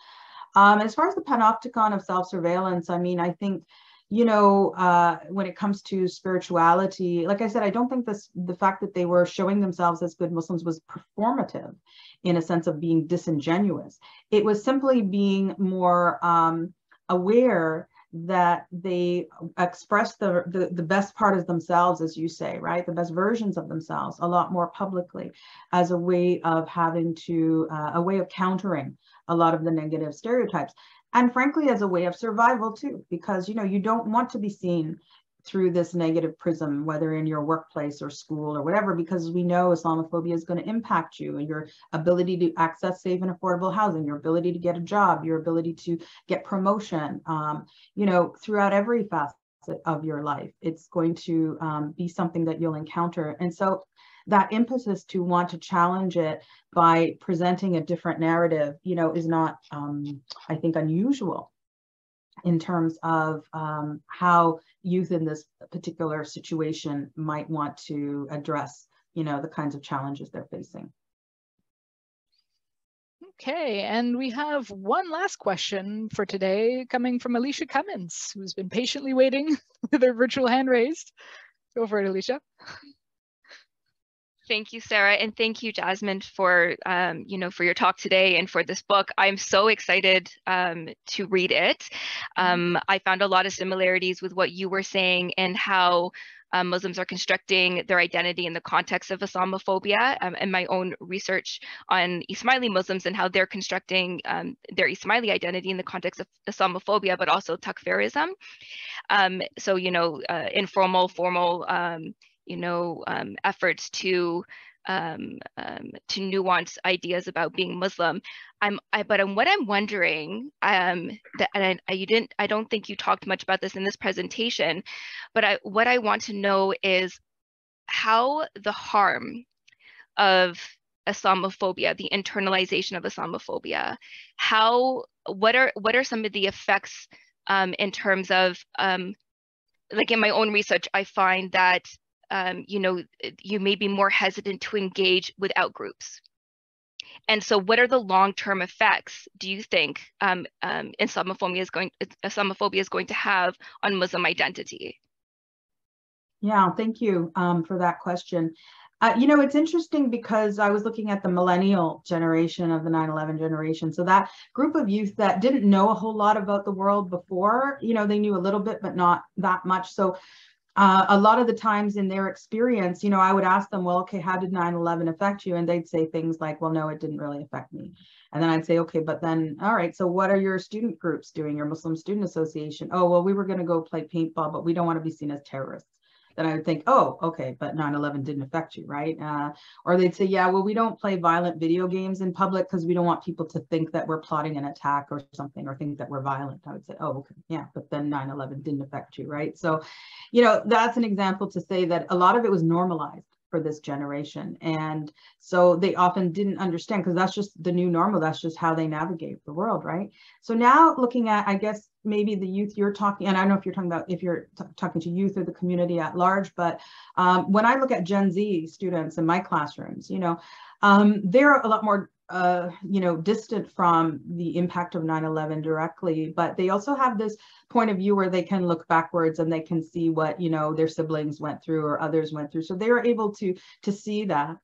Um, as far as the panopticon of self-surveillance, I mean, I think, you know, uh, when it comes to spirituality, like I said, I don't think this the fact that they were showing themselves as good Muslims was performative in a sense of being disingenuous. It was simply being more um, aware that they express the, the, the best part of themselves, as you say, right? The best versions of themselves a lot more publicly as a way of having to, uh, a way of countering a lot of the negative stereotypes and frankly as a way of survival too because you know you don't want to be seen through this negative prism whether in your workplace or school or whatever because we know islamophobia is going to impact you and your ability to access safe and affordable housing your ability to get a job your ability to get promotion um, you know throughout every facet of your life. It's going to um, be something that you'll encounter. And so that impetus to want to challenge it by presenting a different narrative, you know, is not, um, I think, unusual in terms of um, how youth in this particular situation might want to address, you know, the kinds of challenges they're facing. Okay, and we have one last question for today coming from Alicia Cummins, who's been patiently waiting with her virtual hand raised. Go for it, Alicia. Thank you, Sarah, and thank you, Jasmin, for um, you know for your talk today and for this book. I'm so excited um, to read it. Mm-hmm. Um, I found a lot of similarities with what you were saying and how um, Muslims are constructing their identity in the context of Islamophobia um, and my own research on Ismaili Muslims and how they're constructing um, their Ismaili identity in the context of Islamophobia, but also takfirism. Um, so, you know, uh, informal, formal, um, you know, um, efforts to um, um, to nuance ideas about being Muslim. I'm, I, but I'm, what I'm wondering, um, that, and I, you didn't, I don't think you talked much about this in this presentation, but I, what I want to know is how the harm of Islamophobia, the internalization of Islamophobia, how, what are, what are some of the effects um, in terms of, um, like in my own research, I find that um, you know, you may be more hesitant to engage with out groups. And so what are the long-term effects do you think um, um, Islamophobia is going Islamophobia is going to have on Muslim identity? Yeah, thank you um, for that question. Uh, you know, it's interesting because I was looking at the millennial generation of the 9-11 generation. So that group of youth that didn't know a whole lot about the world before, you know, they knew a little bit, but not that much. So uh, a lot of the times in their experience, you know, I would ask them, well, okay, how did 9-11 affect you? And they'd say things like, well, no, it didn't really affect me. And then I'd say, okay, but then, all right, so what are your student groups doing, your Muslim Student Association? Oh, well, we were going to go play paintball, but we don't want to be seen as terrorists then I would think, oh, okay, but 9-11 didn't affect you, right? Uh, or they'd say, yeah, well, we don't play violent video games in public because we don't want people to think that we're plotting an attack or something or think that we're violent. I would say, oh, okay, yeah, but then 9-11 didn't affect you, right? So, you know, that's an example to say that a lot of it was normalized for this generation. And so they often didn't understand because that's just the new normal. That's just how they navigate the world, right? So now looking at, I guess, maybe the youth you're talking, and I don't know if you're talking about if you're talking to youth or the community at large, but um, when I look at Gen Z students in my classrooms, you know, um, they're a lot more uh, you know, distant from the impact of 9-11 directly, but they also have this point of view where they can look backwards and they can see what, you know, their siblings went through or others went through. So they are able to, to see that.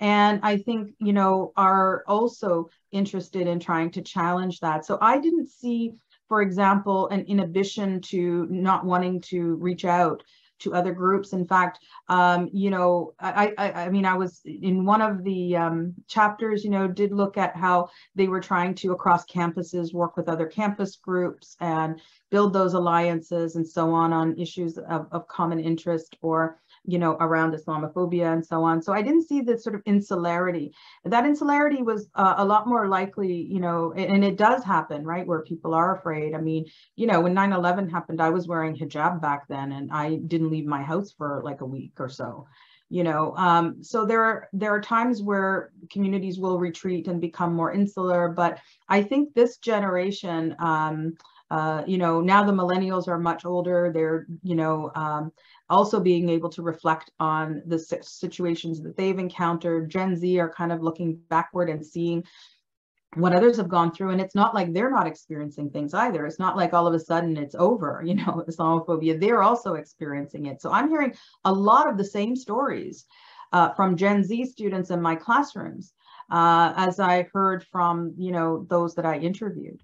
And I think, you know, are also interested in trying to challenge that. So I didn't see, for example, an inhibition to not wanting to reach out to other groups. In fact, um, you know, I, I, I, mean, I was in one of the um, chapters, you know, did look at how they were trying to across campuses work with other campus groups and build those alliances and so on on issues of, of common interest or you know, around Islamophobia and so on. So I didn't see this sort of insularity. That insularity was uh, a lot more likely, you know, and, it does happen, right, where people are afraid. I mean, you know, when 9-11 happened, I was wearing hijab back then and I didn't leave my house for like a week or so you know um, so there are there are times where communities will retreat and become more insular but i think this generation um, uh, you know now the millennials are much older they're you know um, also being able to reflect on the situations that they've encountered. Gen Z are kind of looking backward and seeing what others have gone through and it's not like they're not experiencing things either. It's not like all of a sudden it's over you know islamophobia. They're also experiencing it. So i'm hearing a lot of the same stories uh, from gen z students in my classrooms uh, as i heard from you know those that i interviewed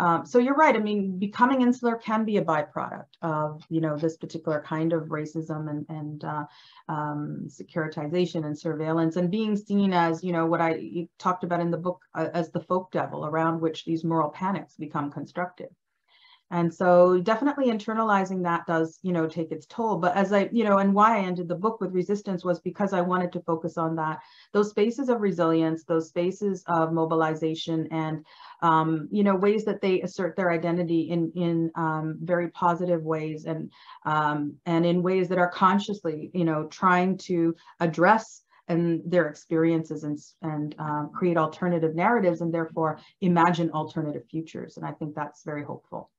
um, so you're right. I mean, becoming insular can be a byproduct of, you know, this particular kind of racism and, and uh, um, securitization and surveillance and being seen as, you know, what I talked about in the book uh, as the folk devil around which these moral panics become constructed. And so definitely internalizing that does, you know, take its toll. But as I, you know, and why I ended the book with resistance was because I wanted to focus on that, those spaces of resilience, those spaces of mobilization and, um, you know, ways that they assert their identity in, in um, very positive ways and, um, and in ways that are consciously, you know, trying to address and their experiences and, and um, create alternative narratives and therefore imagine alternative futures. And I think that's very hopeful.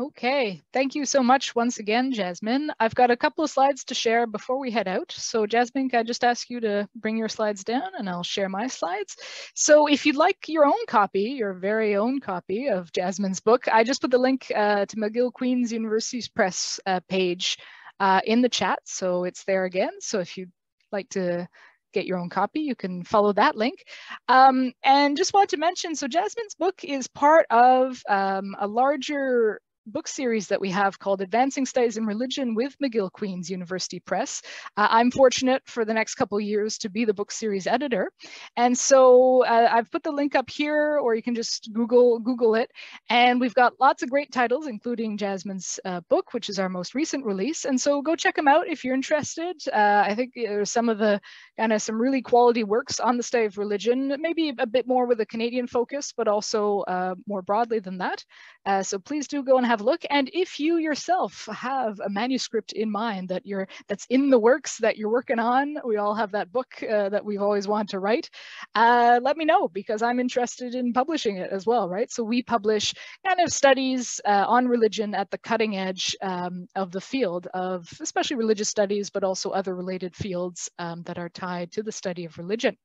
Okay, thank you so much once again, Jasmin. I've got a couple of slides to share before we head out. So Jasmin, can I just ask you to bring your slides down and I'll share my slides. So if you'd like your own copy, your very own copy of Jasmin's book, I just put the link uh, to McGill Queen's University's Press uh, page uh, in the chat. So it's there again. So if you'd like to get your own copy, you can follow that link. Um, and just wanted to mention, so Jasmin's book is part of um, a larger book series that we have called Advancing Studies in Religion with McGill Queen's University Press. Uh, I'm fortunate for the next couple years to be the book series editor. And so uh, I've put the link up here, or you can just Google, Google it. And we've got lots of great titles, including Jasmin's uh, book, which is our most recent release. And so go check them out if you're interested. Uh, I think there's some of the kind of some really quality works on the study of religion, maybe a bit more with a Canadian focus, but also uh, more broadly than that. Uh, so please do go and have a look. And if you yourself have a manuscript in mind that you're that's in the works that you're working on, we all have that book uh, that we've always wanted to write. Uh, let me know because I'm interested in publishing it as well, right? So we publish kind of studies uh, on religion at the cutting edge um, of the field of especially religious studies, but also other related fields um, that are tied to the study of religion.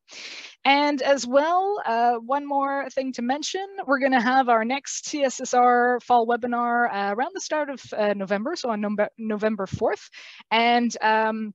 And as well, uh, one more thing to mention, we're going to have our next CSSR fall webinar around the start of uh, November, so on November 4th. And um,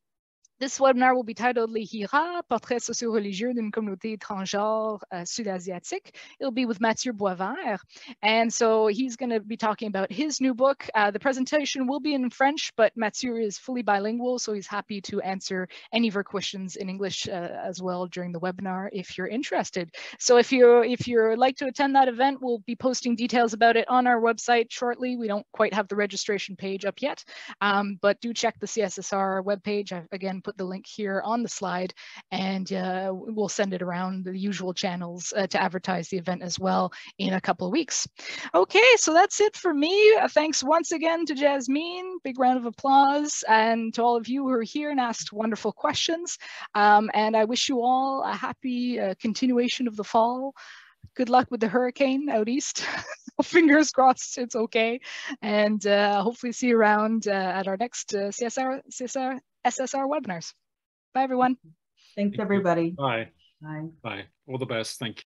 this webinar will be titled Les Hijras, Portrait socio-religieux d'une communauté transgenre uh, sud-asiatique. It'll be with Mathieu Boisvert. And so he's going to be talking about his new book. Uh, the presentation will be in French, but Mathieu is fully bilingual, so he's happy to answer any of your questions in English uh, as well during the webinar if you're interested. So if you're if you're like to attend that event, we'll be posting details about it on our website shortly. We don't quite have the registration page up yet, um, but do check the CSSR webpage. I've again put the link here on the slide and uh, we'll send it around the usual channels uh, to advertise the event as well in a couple of weeks. Okay, so that's it for me. Thanks once again to Jasmin, big round of applause, and to all of you who are here and asked wonderful questions. Um, and I wish you all a happy uh, continuation of the fall good luck with the hurricane out east. Fingers crossed it's okay. And uh, hopefully see you around uh, at our next uh, CSR, CSR SSR webinars. Bye, everyone. Thanks, everybody. Bye. Bye. Bye. All the best. Thank you.